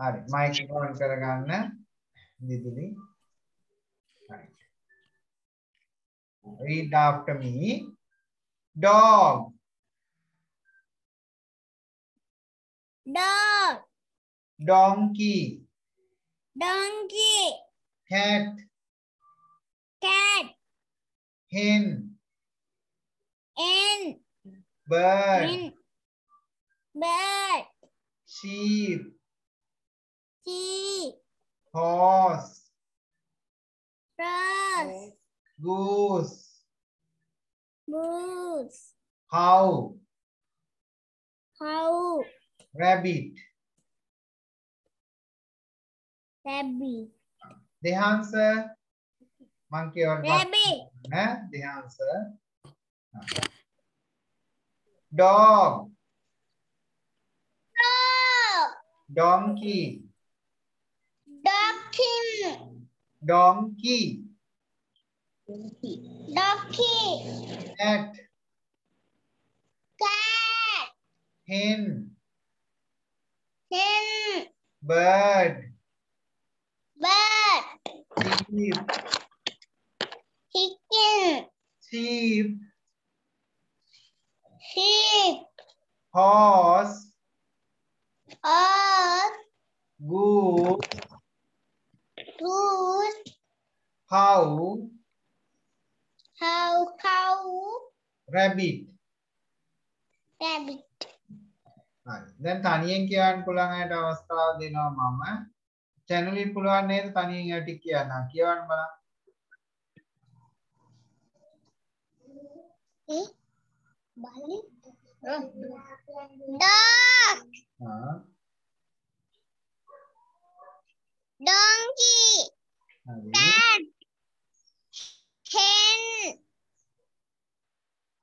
[SPEAKER 1] හරි මයික් එක ඔන් කරගන්න දිදුලි read after me dog
[SPEAKER 2] Dog.
[SPEAKER 1] donkey
[SPEAKER 2] Donkey.
[SPEAKER 1] cat
[SPEAKER 2] Cat.
[SPEAKER 1] hen
[SPEAKER 2] Hen.
[SPEAKER 1] bird
[SPEAKER 2] Hen. Bird.
[SPEAKER 1] sheep
[SPEAKER 2] Sheep.
[SPEAKER 1] horse
[SPEAKER 2] Rose.
[SPEAKER 1] Goose.
[SPEAKER 2] Goose.
[SPEAKER 1] How?
[SPEAKER 2] How?
[SPEAKER 1] Rabbit.
[SPEAKER 2] Rabbit.
[SPEAKER 1] The answer? Monkey or
[SPEAKER 2] rabbit?
[SPEAKER 1] Eh? The answer? Dog.
[SPEAKER 2] Dog.
[SPEAKER 1] Donkey.
[SPEAKER 2] Donkey.
[SPEAKER 1] Donkey.
[SPEAKER 2] Donkey.
[SPEAKER 1] cat
[SPEAKER 2] Cat.
[SPEAKER 1] hen
[SPEAKER 2] Hen.
[SPEAKER 1] bird
[SPEAKER 2] Bird.
[SPEAKER 1] sheep
[SPEAKER 2] Chicken.
[SPEAKER 1] sheep
[SPEAKER 2] Sheep.
[SPEAKER 1] horse
[SPEAKER 2] Horse.
[SPEAKER 1] goose
[SPEAKER 2] Goose.
[SPEAKER 1] cow
[SPEAKER 2] Cow. Cow.
[SPEAKER 1] rabbit
[SPEAKER 2] Rabbit.
[SPEAKER 1] හරි දැන් තනියෙන් කියවන්න පුළුවන් අයට අවස්ථාව දෙනවා මම channel එක පුළුවන් නේද තනියෙන් යටි කියන්න කියවන්න බලන්න
[SPEAKER 2] Eh? Balik.
[SPEAKER 3] Oh.
[SPEAKER 2] Dog.
[SPEAKER 1] හා
[SPEAKER 2] Donkey.
[SPEAKER 1] හරි
[SPEAKER 2] Cat. Hen.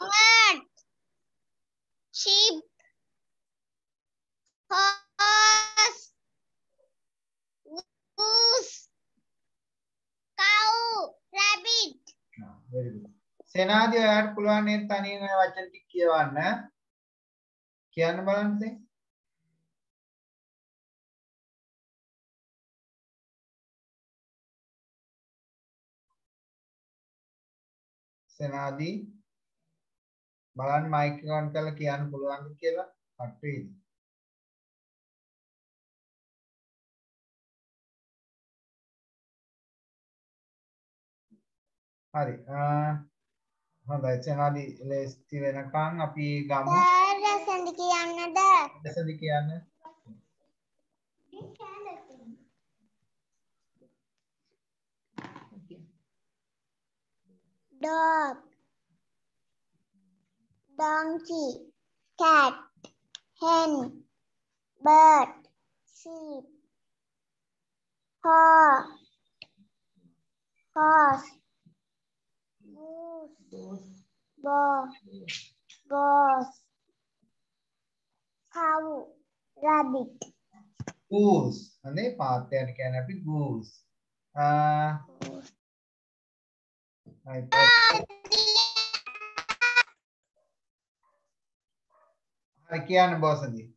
[SPEAKER 2] Bird. Sheep. Horse. Goose. Cow. Rabbit.
[SPEAKER 1] හා very good සෙනාදී ඔයාලට පුළුවන් නේද තනියෙන් ඔය වචන ටික කියවන්න කියන්න බලන්න සෙනාදී බලන්න මයික් එක ඔන් කරලා කියන්න පුළුවන්ද කියලා? හත් වේද හරි. හොඳයි. සෙනාදී ලේස්ති වෙනකන් අපි ගමු.
[SPEAKER 2] රසඳ කියන්නද?
[SPEAKER 1] රසඳ කියන්න.
[SPEAKER 2] dog donkey cat hen bird sheep horse horse goose ball boss cow rabbit
[SPEAKER 1] goose అనే పాత దానికైనా goose อ่า ආ හරි කියන්න බෝසදී.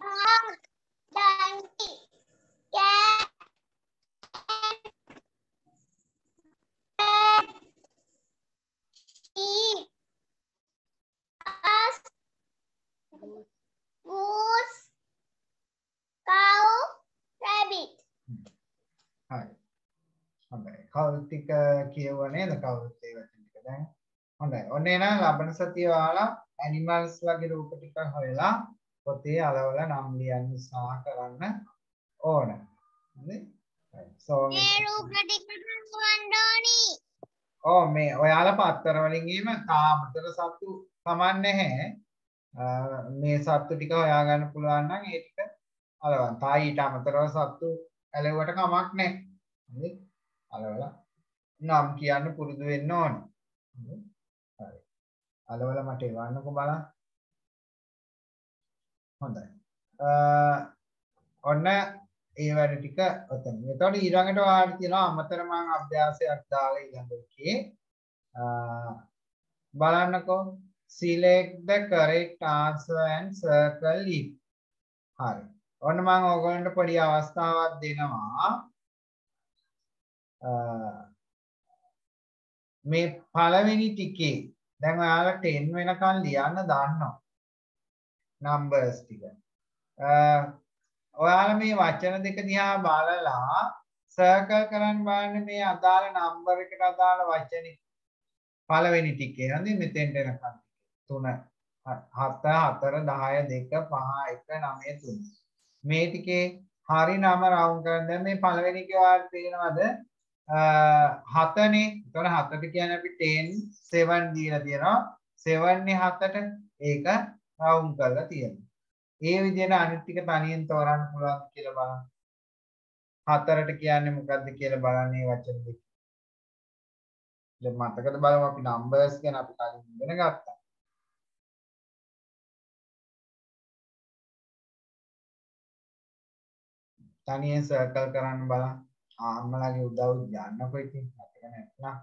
[SPEAKER 2] dog donkey cat bird sheep horse goose cow rabbit
[SPEAKER 1] හරි. හොඳයි. කවුරුත් ටික කියුවා නේද? කවුරුත් ඒ වචන ටික දැන්. හොඳයි. ඔන්න එහෙනම් ලබන සතිය ඔයාලා ඇනිමල්ස් වගේ රූප ටික හොයලා පොතේ අලවලා නම් ලියන්න උත්සාහ කරන්න ඕන. හරි? සෝමි
[SPEAKER 2] ඒ රූප ටික හංගවන්න ඕනි.
[SPEAKER 1] ඕ මේ ඔයාලා පත්තර වලින් එහෙම තාමතර සත්තු කමන්නේ නැහැ. මේ සත්තු ටික හොයාගන්න පුළුවන් නම් ඒ ටික අලවන්න. තා ඊට අමතරව සත්තු ඇලෙව්වට කමක් නැහැ. හරි? අලවලා නම් කියන්න පුරුදු වෙන්න ඕන. හරි? හරි. අලවලා මට එවන්නකෝ බලන්න. හොඳයි. අ, ඔන්න ඒ වැඩ ටික ඔතන. එතකොට ඊළඟට ඔයාලට තියෙනවා අමතර මං අභ්‍යාසයක් දාලා ඊළඟ එකේ අ, බලන්නකෝ select the correct answer and circle it. හරි. ඔන්න මම ඕගොල්ලන්ට පොඩි අවස්ථාවක් දෙනවා. අ, මේ පළවෙනි ටිකේ දැන් ඔයාලා 10 වෙනකන් ලියන්න දන්නවා. numbers ටික. අ, ඔයාලා මේ වචන දෙක දිහා බලලා සර්කල් කරන්න බලන්න මේ අදාළ නම්බර එකට අදාළ වචනේ පළවෙනි ටිකේ හරි මෙතෙන්ට එනකන්. තුන 7 4 10 2 5 1 9 3 මේ ටිකේ හරි නම රවුන්ඩ් කරන් දැන් මේ පළවෙනි එකේ ඔයාලට තේරෙනවද හතනේ එතකොට හතට කියන්නේ අපි 10 7 දීලා තියෙනවා 7 නේ හතට ඒක රවුන්ඩ් කරලා තියෙනවා ඒ විදිහට අනිත් ටික තනියෙන් තෝරන්න පුළුවන් කියලා බලන්න. හතරට කියන්නේ මොකක්ද කියලා බලන්න මේ වචන දෙක. දැන් මතකද බලමු අපි numbers ගැන අපි කලින් ඉගෙන ගත්තා. තනියෙන් සර්කල් කරන්න බලන්න. ආම්මලාගේ උදව් යන්නකො ඉතින් මතක නැත්නම්.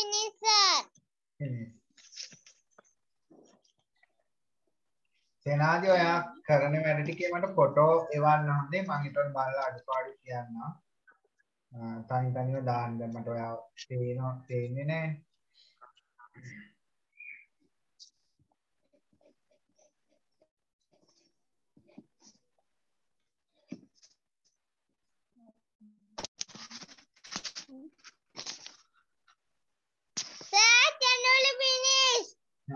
[SPEAKER 2] And finished.
[SPEAKER 1] Finish. සේනාදී ඔයා කරන වැඩ ටිකේ මට ෆොටෝ එවන්න හොඳේ මම ඊට බලලා අඩුපාඩු කියන්නම්. තනි තනිව දාන්න මට ඔයා පේනවා පේන්නේ නැහැ.
[SPEAKER 2] Sir, channel finish.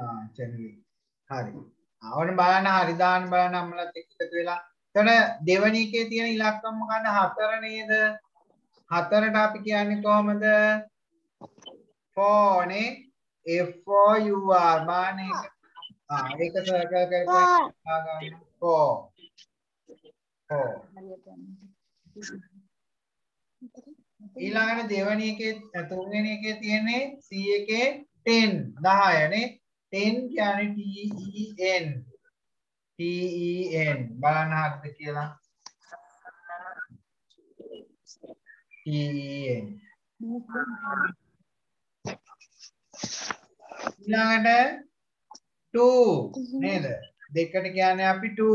[SPEAKER 1] ආ චැනලි. හරි. ආවන බලන්න හරි දාන්න බලන්න අම්මලත් එක්ක එකතු වෙලා. එතන දෙවනි එකේ තියෙන ඉලක්කම මොකක්ද? හතර නේද? හතරට අපි කියන්නේ කොහමද? 4 නේ. F for U R බාන එක. ආ ඒක සර්කල් කරපුවා ගන්න. 4. 4. ඊළඟට දෙවැනි එකේ තුන්වෙනි එකේ තියෙන්නේ C එකේ 10 10 නේ 10 කියන්නේ T E N. T E N. බලන්න හරිද කියලා T E N. ඊළඟට 2 නේද දෙකට කියන්නේ අපි 2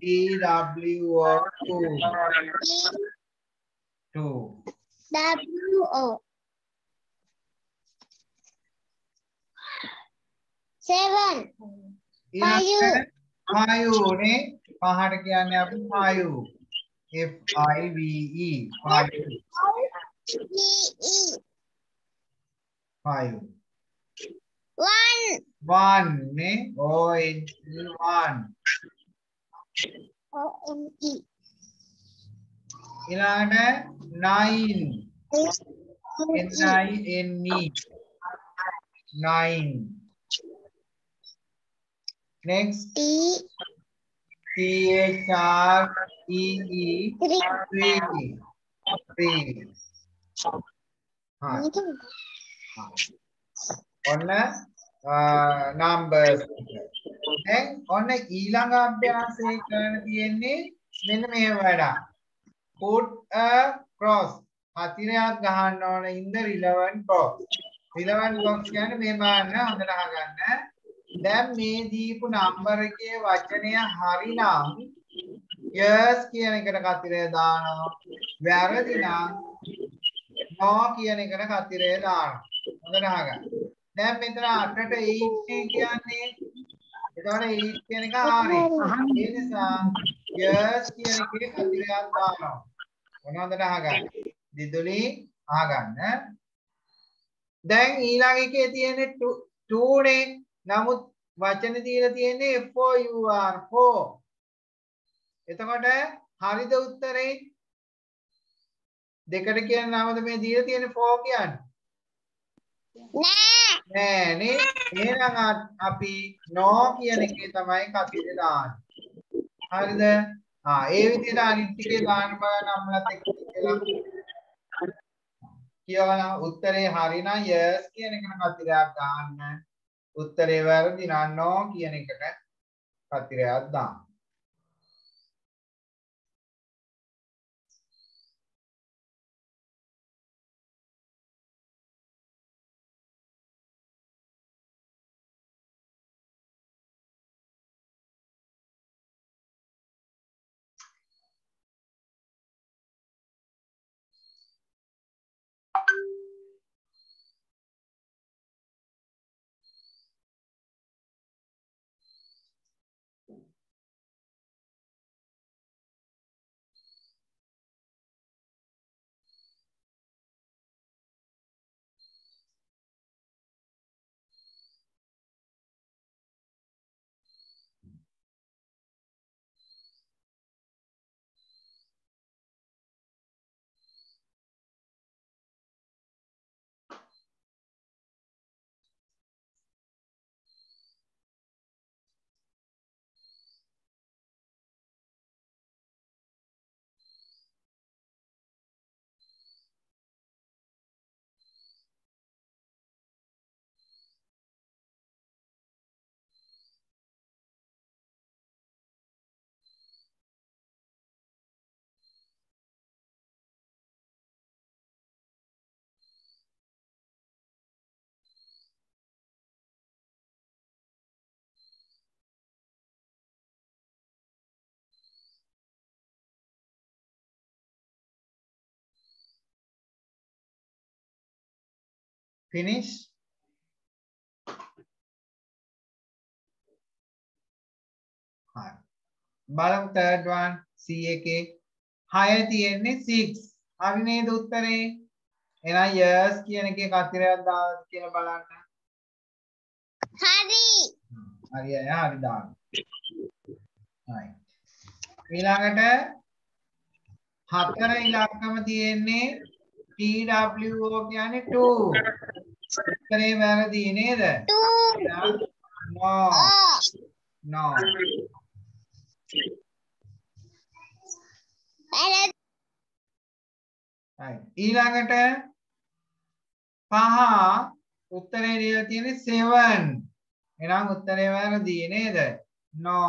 [SPEAKER 1] T W O 2 2
[SPEAKER 2] W O. seven.
[SPEAKER 1] five five ने बाहर क्या ने आप वायु F I V E five
[SPEAKER 2] V E
[SPEAKER 1] five
[SPEAKER 2] one
[SPEAKER 1] one ने O N E one
[SPEAKER 2] O N E
[SPEAKER 1] इलाने nine N I N E nine next.
[SPEAKER 2] T.
[SPEAKER 1] T H R E E.
[SPEAKER 2] Three.
[SPEAKER 1] Three. හා ඔන්න නම්බර්ස් දැන් ඔන්න ඊළඟ අභ්‍යාසය කරන්න තියෙන්නේ මෙන්න මේ වැඩ put a cross. හතිරයක් ගහන්න ඕන. In the relevant box. Relevant box කියන්නේ මේ බලන්න හොඳට අහගන්න දැන් මේ දීපු නම්බර එකේ වචනය හරිනම් yes කියන එකට කතිරය දානවා. වැරදි නම් no කියන එකට කතිරය දානවා. හොඳට අහගන්න. දැන් මෙතන 8ට 8 නේ කියන්නේ එතකොට 8 කියන එක හරි. ඒ නිසා yes කියන එකේ කතිරයක් දානවා. මොනවද අහගන්න. දිදුලි අහගන්න. දැන් ඊළඟ එකේ තියෙන්නේ 2 නේ. නමුත් වචන දීලා තියෙන්නේ F O U R 4 එතකොට හරිද උත්තරේ? දෙකට කියන නමද මේ දීලා තියෙන්නේ 4 කියන්නේ?
[SPEAKER 2] Nine.
[SPEAKER 1] නෑ නේ. එහෙනම් අපි no කියන එකේ තමයි කතිරේ දාන්නේ. හරිද? ආ ඒ විදිහට අනිත් ටිකේ දාන්න බලන්න අම්මලත් එක්ක කියලා කියවන උත්තරේ හරිනම් yes කියන එකට කතිරයක් දාන්න උත්තරේ වැරදි නම් no කියන එකට කතිරයක් දාන්න. Finish? හරි. බලමු third one C එකේ. 6 තියෙන්නේ 6 හරි නේද උත්තරේ? එහෙනම් years කියන එකේ කතරයක් දාලා කියලා බලන්න.
[SPEAKER 2] හරි.
[SPEAKER 1] හරි අය හරි දාන්න. right ඊළඟට හතර ඉලක්කම තියෙන්නේ TWO කියන්නේ 2 උත්තරේ වැරදි නේද?
[SPEAKER 2] Two.
[SPEAKER 1] No. No. Right. ඊළඟට පහ උත්තරේ දීලා තියෙන්නේ 7 එහෙනම් උත්තරේ වැරදි නේද? No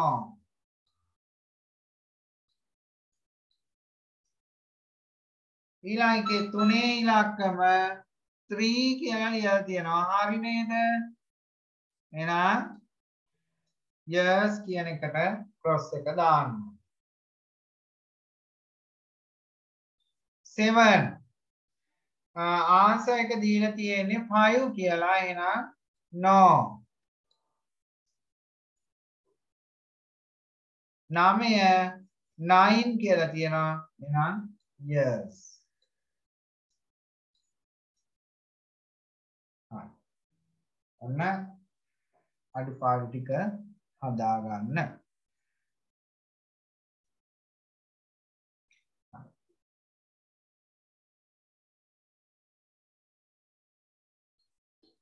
[SPEAKER 1] ඊළඟ එකේ තුනේ ඉලක්කම 3 කියලා ලියලා තියෙනවා. හරි නේද? එහෙනම් yes කියන එකට cross එක දාන්න. 7 ආන්සර් එක දීලා තියෙන්නේ 5 කියලා. එහෙනම් no. නමය 9 කියලා තියෙනවා. එහෙනම් yes. ඔන්න අඩුපාඩු ටික හදාගන්න.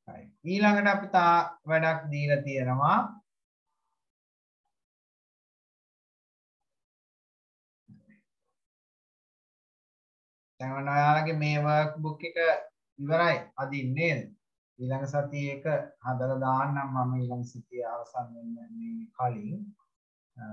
[SPEAKER 1] හරි. ඊළඟට අපි තා වැඩක් දීලා තියෙනවා. දැන් ඔයාලගේ මේ වර්ක් බුක් එක ඉවරයි. අදින් නේද? ඊළඟ සතියේ එක හදලා දාන්නම් මම ඊළඟ සතියේ අවසන් වෙන්න මේ කලින්. අ,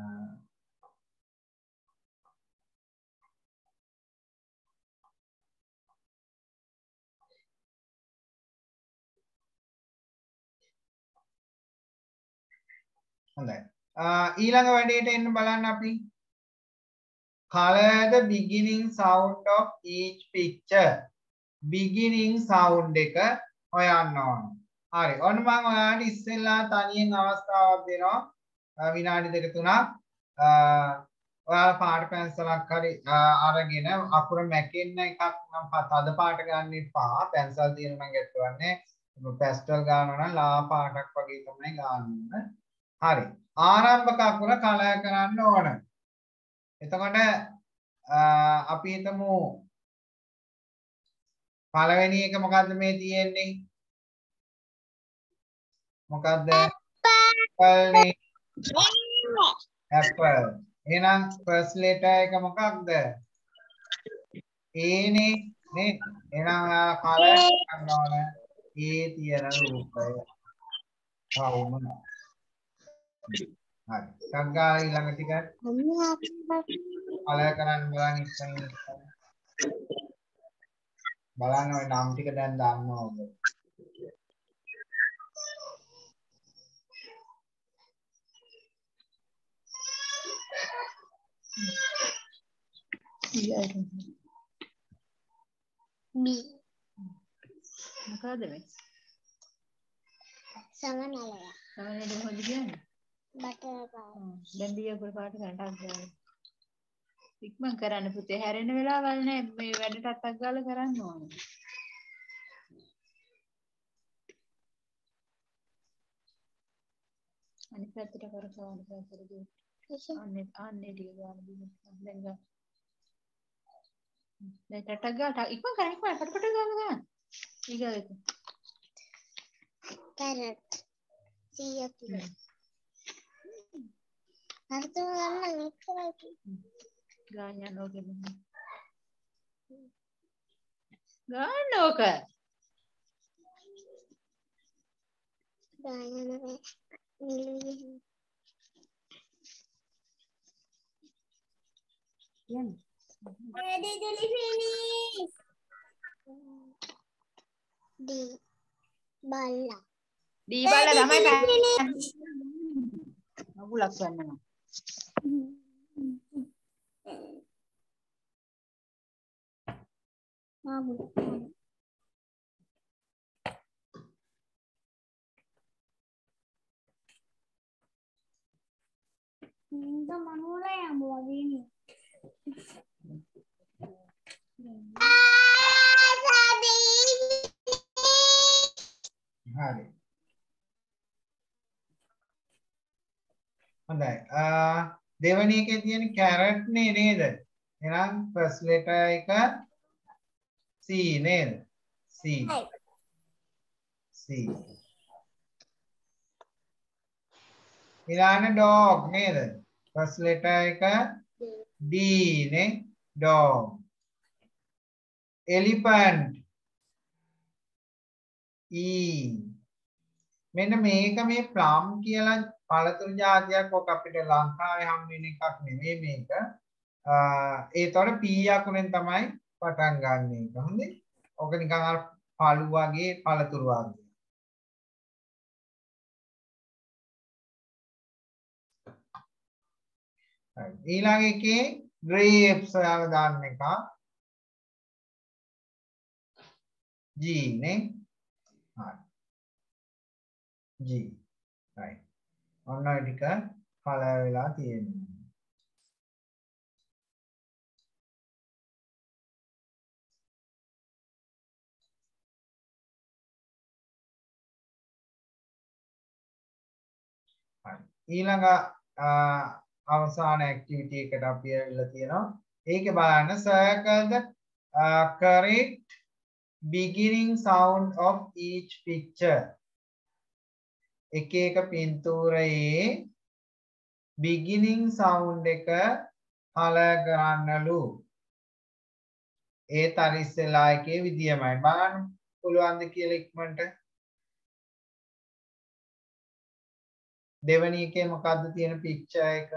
[SPEAKER 1] හොඳයි. අ, ඊළඟ වැඩේට එන්න බලන්න අපි. Color the beginning sound of each picture. Beginning sound එක හොයන්න ඕන. හරි. ඔන්න මම ඔයාලට ඉස්සෙල්ලා තනියෙන් අවස්ථාවක් දෙනවා. අ, විනාඩි දෙක තුනක්. අ, ඔයාලා පාට පැන්සලක් හරි අ, අරගෙන අකුර මැකෙන්න එකක් නම් ප- තද පාට ගන්න එපා. පැන්සල් තියෙන නම් ගැටවන්නේ. පැස්ටල් ගන්නවා නම් ලා පාටක් වගේ තමයි ගන්න. හරි. ආරම්භක අකුර කලර් කරන්න ඕන. එතකොට අ, අපි හිතමු පළවෙනි එක මොකද්ද මේ තියෙන්නේ? මොකද්ද? apple නේ. apple. එහෙනම් first letter එක මොකක්ද? A නේ නේ. එහෙනම් ඔයා colour කරන්න ඕන. A තියෙන රූපය. වවුම. හරි. සංගා ඊළඟ ටික colour කරන්න බලන්න ඉස්සෙල්ලා. බලන්න ඔය නම් ටික දැන් දාන්න ඕද?
[SPEAKER 2] B
[SPEAKER 3] මොකද මේ?
[SPEAKER 2] සමනලය
[SPEAKER 3] සමනලේ කොහොමද කියන්නේ?
[SPEAKER 2] බටර් පාව
[SPEAKER 3] දැන් දියකුල පාට කරටක් ගාලා. ඉක්මන් කරන්න පුතේ හැරෙන්න වෙලාවල් නෑ මේ වැඩට අතක් ගාලා කරන්න ඕනේ. අනිත් පැත්තට කරකව අනිත් පැත්තට. අන්නේ අන්නේ ටික ගන්න දුන්න. දැන් ගන්න. දැන් ටටක් ගාලා ඉක්මන් කරන්න ඉක්මන් පටපට ගාලා ගන්න. ඊගාවට.
[SPEAKER 2] කැරට් සීයක් තිබෙනවා හරිතම ගන්න විතරයි
[SPEAKER 3] ගාන්න ඕක ගන්න ඕක
[SPEAKER 2] ගායන නිලුවේ Ready to finish. D. không
[SPEAKER 3] Tôi muốn mua lấy hàng
[SPEAKER 2] mùa gì nhỉ? Hai
[SPEAKER 1] Vấn đề. À, දෙවැනි එකේ තියෙන කැරට් නේ නේද? එහෙනම් ෆස්ට් ලෙටර් එක C නේද? C. C. ඊළඟ dog නේද? ෆස්ට් ලෙටර් එක D නේ? dog. elephant E මෙන්න මේක මේ ප්ලම් කියලා පළතුරු జాතියක් ඔක අපිට ලංකාවේ හම් වෙන එකක් නෙමෙයි මේක. ඒතකොට P අකුරෙන් තමයි පටන් ගන්න එක. හොඳේ. ඔක නිකන් අර පළු වගේ පළතුරු වගේ. හරි. ඊළඟ එකේ grapes ඔයාලා දාන්න එක. G නේ. හරි. G. right. ඔන්න ඔය ටික කලර් වෙලා තියෙනවා. හරි. ඊළඟ අවසාන ඇක්ටිවිටි එකට අපි ඇවිල්ලා තියෙනවා. ඒකේ බලන්න circle the uh, correct beginning sound of each picture. එක එක පින්තූරයේ beginning sound එක කලර් කරන්නලු. ඒ තරිස්සලා එකේ විදියමයි. බලන්න පුළුවන්ද කියලා ඉක්මනට. දෙවැනි එකේ මොකද්ද තියෙන පික්චර් එක?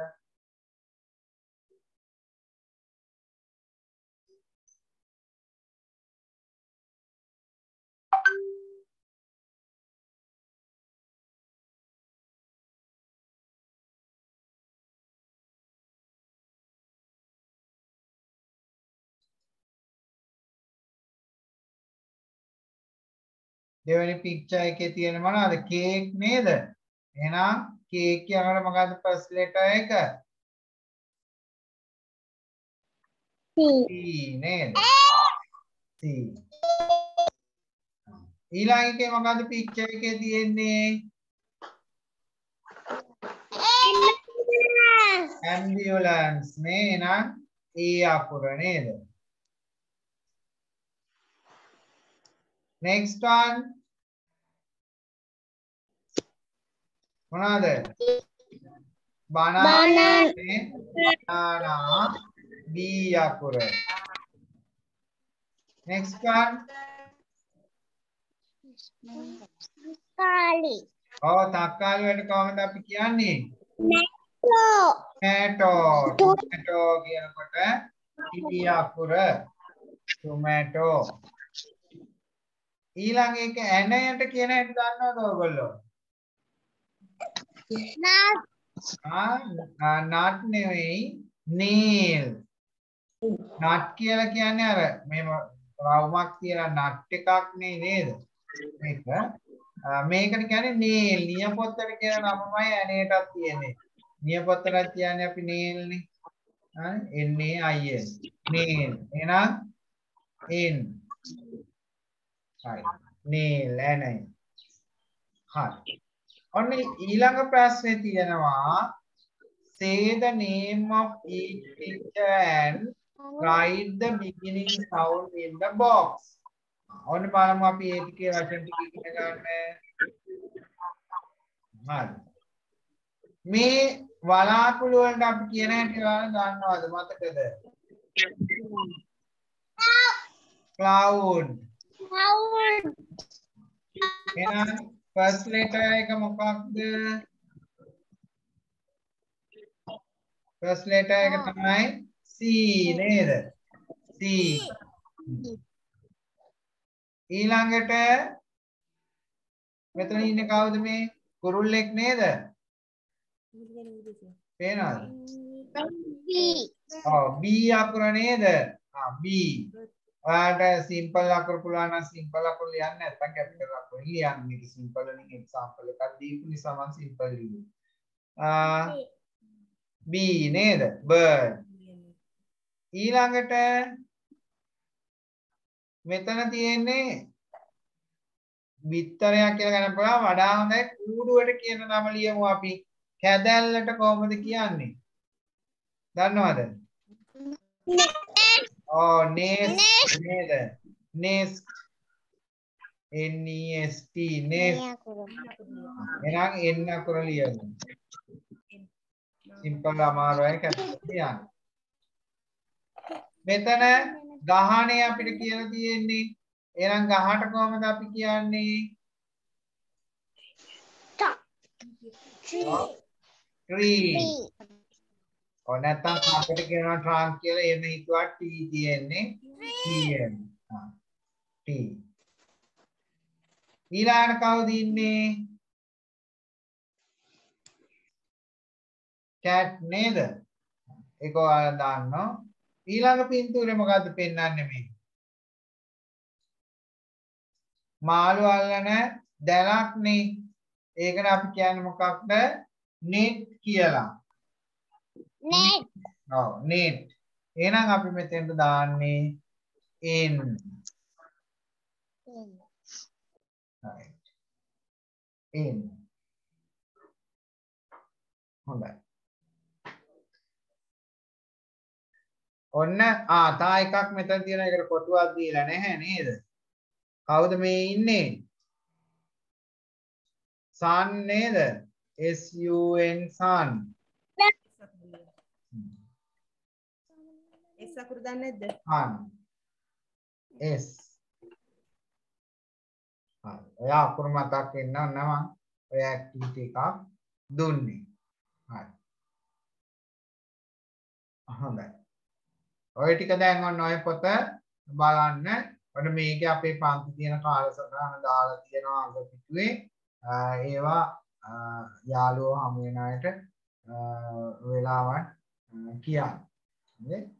[SPEAKER 1] දෙවෙනි පික්චර් එකේ තියෙන මොනවද? කේක් නේද? එහෙනම් කේක් කියනකොට මොකද්ද ෆස්ට් ලෙටර් එක?
[SPEAKER 2] C
[SPEAKER 1] නේද? C. ඊළඟ එකේ මොකද්ද පික්චර් එකේ තියෙන්නේ? ambulance නේ එහෙනම් ඒ අකුර නේද? next one මොනවාද? banana banana B අකුර. next one
[SPEAKER 2] කාලි
[SPEAKER 1] ඔව් තක්කාලි වලට කොහොමද අපි කියන්නේ?
[SPEAKER 2] ලෝ
[SPEAKER 1] tomato tomato කියනකොට E අකුර tomato ඊළඟ එක ඇනයට කියන හැටි දන්නවද ඔයගොල්ලෝ?
[SPEAKER 2] නාත්
[SPEAKER 1] ආ නට් නෙවෙයි nail. නට් කියලා කියන්නේ අර මේම රවුමක් තියලා නට් එකක් නේ නේද? මේක. ආ, මේකට කියන්නේ nail. නියපොත්තට කියන නමමයි ඇනයටත් තියෙන්නේ. නියපොත්තට කියන්නේ අපි nail නේ. හරි? Ah, N A I L. nail. එහෙනම් N. හරි. nail ඇනයි. හරි. ඔන්න ඊළඟ ප්‍රශ්නේ තියෙනවා say the name of each picture and write the beginning sound in the box. ඔන්න බලමු අපි ඒ ටිකේ වචන ටික ඉගෙන ගන්න. හරි. මේ වලාකුළු වලට අපි කියන හැටි ඔයාලා දන්නවද මතකද? cloud.
[SPEAKER 2] කවුල්
[SPEAKER 1] එහෙනම් first letter එක මොකක්ද? first letter එක තමයි C නේද? C. ඊළඟට මෙතන ඉන්නේ කවුද මේ? කුරුල්ලෙක් නේද? පේනවද?
[SPEAKER 2] B
[SPEAKER 1] ඔව් B අකුර නේද? ආ B. ඔයාලට සිම්පල් අකුරු පුළුවන් නම් සිම්පල් අකුරු ලියන්න නැත්නම් කැපිටල් අකුරු ලියන්න. මේක සිම්පල් වලින් එක්සැම්පල් එකක් දීපු නිසා මම සිම්පල් ලියුවා. ආ B නේද? bird. ඊළඟට මෙතන තියෙන්නේ බිත්තරයක් කියලා ගන්න පුළුවන් වඩා හොඳයි කූඩුවට කියන නම ලියමු අපි. කැදැල්ලට කොහොමද කියන්නේ? දන්නවද? ඕ nest නේද? nest N E S T nest එහෙනම් එන්න අකුර ලියමු. සිම්පල් අමාරුයි කැදැල්ල ලියන්න. මෙතන ගහනේ අපිට කියලා තියෙන්නේ එහෙනම් ගහට කොහමද අපි කියන්නේ? tree. ඔය නැත්තම් අපිට කියනවා trunk කියලා එන්න හිතුවා T තියෙන්නේ TN. හා T. ඊළඟ කවුද ඉන්නේ? cat නේද? ඒක ඔයාලා දාන්නවා. ඊළඟ පින්තූරේ මොකද්ද පෙන්වන්නේ මේ? මාළු අල්ලන දැලක්නේ. ඒකට අපි කියන්නේ මොකක්ද? net කියලා.
[SPEAKER 2] Net
[SPEAKER 1] ඔව් net. එහෙනම් අපි මෙතෙන්ට දාන්නේ n. right. n. හොඳයි. ඔන්න ආ තා එකක් මෙතන තියෙන එකට කොටුවක් දීලා නැහැ නේද? කවුද මේ ඉන්නේ? sun නේද? S U N sun.
[SPEAKER 4] S අකුරු දන්නේ නැද්ද?
[SPEAKER 1] sun. S. හරි. ඔය අකුරු මතක් වෙන්න ඕන මම ඔය ඇක්ටිවිටි එකක් දුන්නේ. හරි. හොඳයි. ඔය ටික දැන් ඔන්න ඔය පොත බලන්න. ඔන්න මේකේ අපේ පන්ති තියෙන කාලසටහන දාලා තියෙනවා අග පිටුවේ. ඒවා යාළුවෝ හමු වෙන අයට වෙලාවන් කියන්න.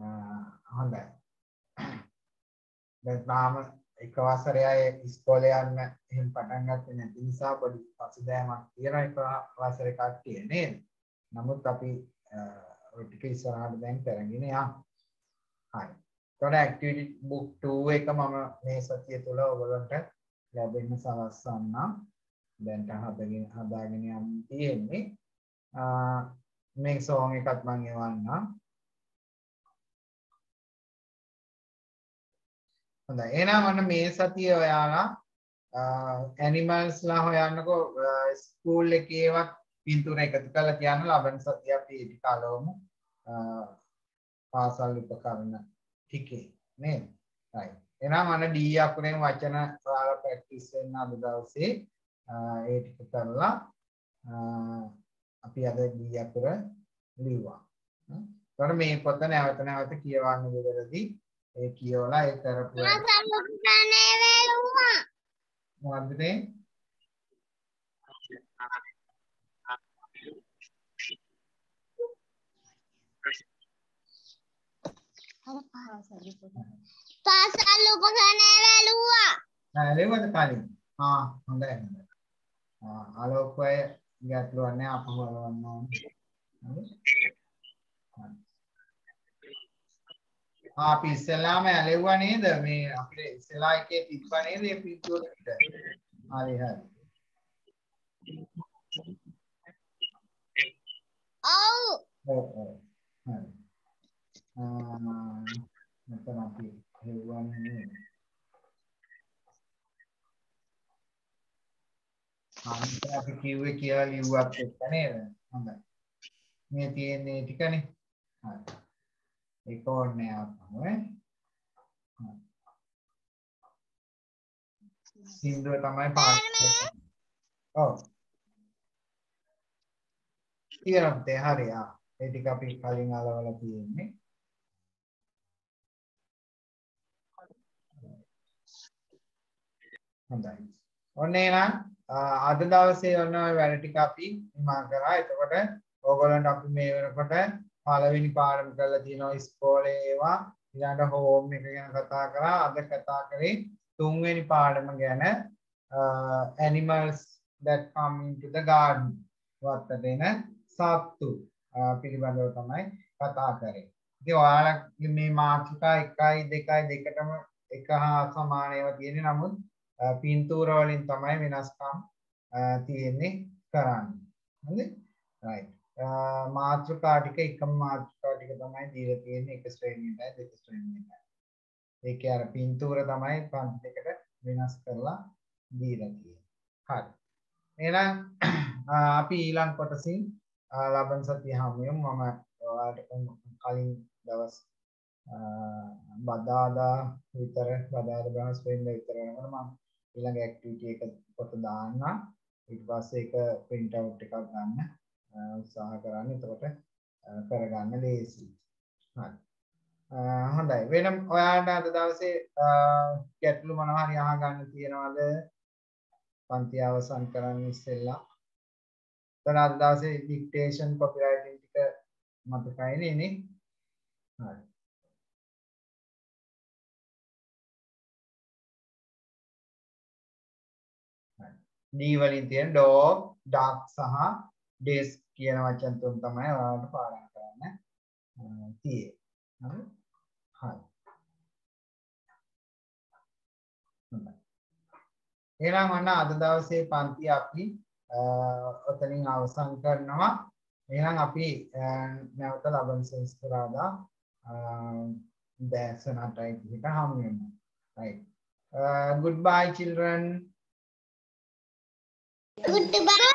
[SPEAKER 1] හරි? හොඳයි. දැන් තාම එක වසරේ අය ඉස්කෝලේ යන්න එහෙම පටන් ගත්තේ නැති නිසා පොඩි පසුබෑමක් තියෙනවා එක වසරේ කට්ටිය නේද? නමුත් අපි ඔය ටික ඉස්සරහට දැන් කරගෙන යමු. හරි. එතකොට ඇක්ටිවිටි බුක් 2 එක මම මේ සතිය තුල ඔයගොල්ලන්ට ලැබෙන්න සලස්වන්නම්. දැන් හදාගෙන හදාගෙන යන්න තියෙන්නේ. මේ සෝන් එකත් මම එවන්නම්. හොඳයි. එහෙනම් අන්න මේ සතිය ඔයාලා ඇනිමල්ස්ලා හොයන්නකෝ ස්කූල් එකේවත් පින්තූර එකතු කරලා තියන්න ලබන සතිය අපි ඒ ටික අලවමු. පාසල් උපකරණ ටිකේ නේද? right. එහෙනම් අන්න D අකුරෙන් වචන ඔයාලා ප්‍රැක්ටිස් වෙන්න අද දවසේ ඒ ටික කරලා අපි අද D අකුර ලිව්වා. එතකොට මේ පොත නැවත නැවත කියවන්න දෙවලදී ඒ කියවලා ඒ කරපු මොකද්ද මේ?
[SPEAKER 2] පාසල් උපකරණය වැළුවා
[SPEAKER 1] ලෙවද කලින් ආ හොඳයි හොඳයි. ආ ආලෝකය ගැටලුවක් නැහැ අපව බලන්න ඕනේ ආ අපි ඉස්සෙල්ලාම ඇලෙව්වා නේද? මේ අපිට ඉස්සෙල්ලා එකේ තිබ්බා නේද මේ පිටුවට හරි හරි.
[SPEAKER 2] ඔව්.
[SPEAKER 1] ඔව් හරි. මෙතන අපි හෙව්වන්නේ අන්ත අපි කිව්වේ කියලා ලිව්වත් එක්ක නේද? හොඳයි. මේ තියෙන්නේ ටිකනේ. හරි ඒක ඕනේ අපම සින්දුව තමයි පාස් ඔව්. තියෙනවා තේ හරි ආ. ඒ ටික අපි කලින් අලවලා තියෙන්නේ. හොඳයි. ඔන්න එහෙනම් අද දවසේ ඔන්න ඔය වැඩ ටික අපි නිමා කරා. එතකොට ඕගොල්ලන්ට අපි මේ වෙනකොට පළවෙනි පාඩම කරලා තියෙනවා ඉස්කෝලේ ඒවා. ඊළඟට හෝම් එක ගැන කතා කරා. අද කතා කරේ තුන්වෙනි පාඩම ගැන animals that come into the garden. වත්තට එන සත්තු. පිළිබඳව තමයි කතා කරේ. ඉතින් ඔයාලා මේ මාතෘකා 1යි 2යි දෙකටම එක හා සමාන ඒවා තියෙන්නේ නමුත් පින්තූර වලින් තමයි වෙනස්කම් තියෙන්නේ කරන්නේ. හරිද? right. මාතෘකා ටික එකම මාතෘකා ටික තමයි දීලා තියෙන්නේ එක ශ්‍රේණියටයි දෙක ශ්‍රේණියටයි. ඒකේ අර පින්තූර තමයි පන්ති දෙකට වෙනස් කරලා දීලා තියෙන්නේ. හරි. එහෙනම් අපි ඊළඟ කොටසින් ලබන සතිය හමුවෙමු. මම ඔයාලට කලින් දවස් බදාදා විතර බදාදා බ්‍රහස්පතින්දා විතර වෙනකොට මම ඊළඟ ඇක්ටිවිටි එක පොත දාන්න. ඊට පස්සේ ඒක print out එකක් ගන්න උත්සාහ කරන්න. එතකොට කරගන්න ලේසියි. හරි. හොඳයි. වෙන ඔයාලට අද දවසේ ගැටලු මොනවා හරි අහගන්න තියෙනවද? පන්ති අවසන් කරන්න ඉස්සෙල්ලා. එතන අද දවසේ ඩික්ටේෂන් කොපිරයිටින් ටික මතකයිනේ නේ? හරි. D වලින් තියෙන dog, duck සහ desk කියන වචන තුන තමයි ඔයාලට පාඩම් කරන්න තියෙන්නේ. හරි? හරි. හොඳයි. එහෙනම් අන්න අද දවසේ පන්ති අපි ඔතනින් අවසන් කරනවා. එහෙනම් අපි නැවත ලබන සෙන්ස්පුරාදා දැසනටයි එක හමු වෙමු. right. Uh, goodbye children.
[SPEAKER 2] Goodbye.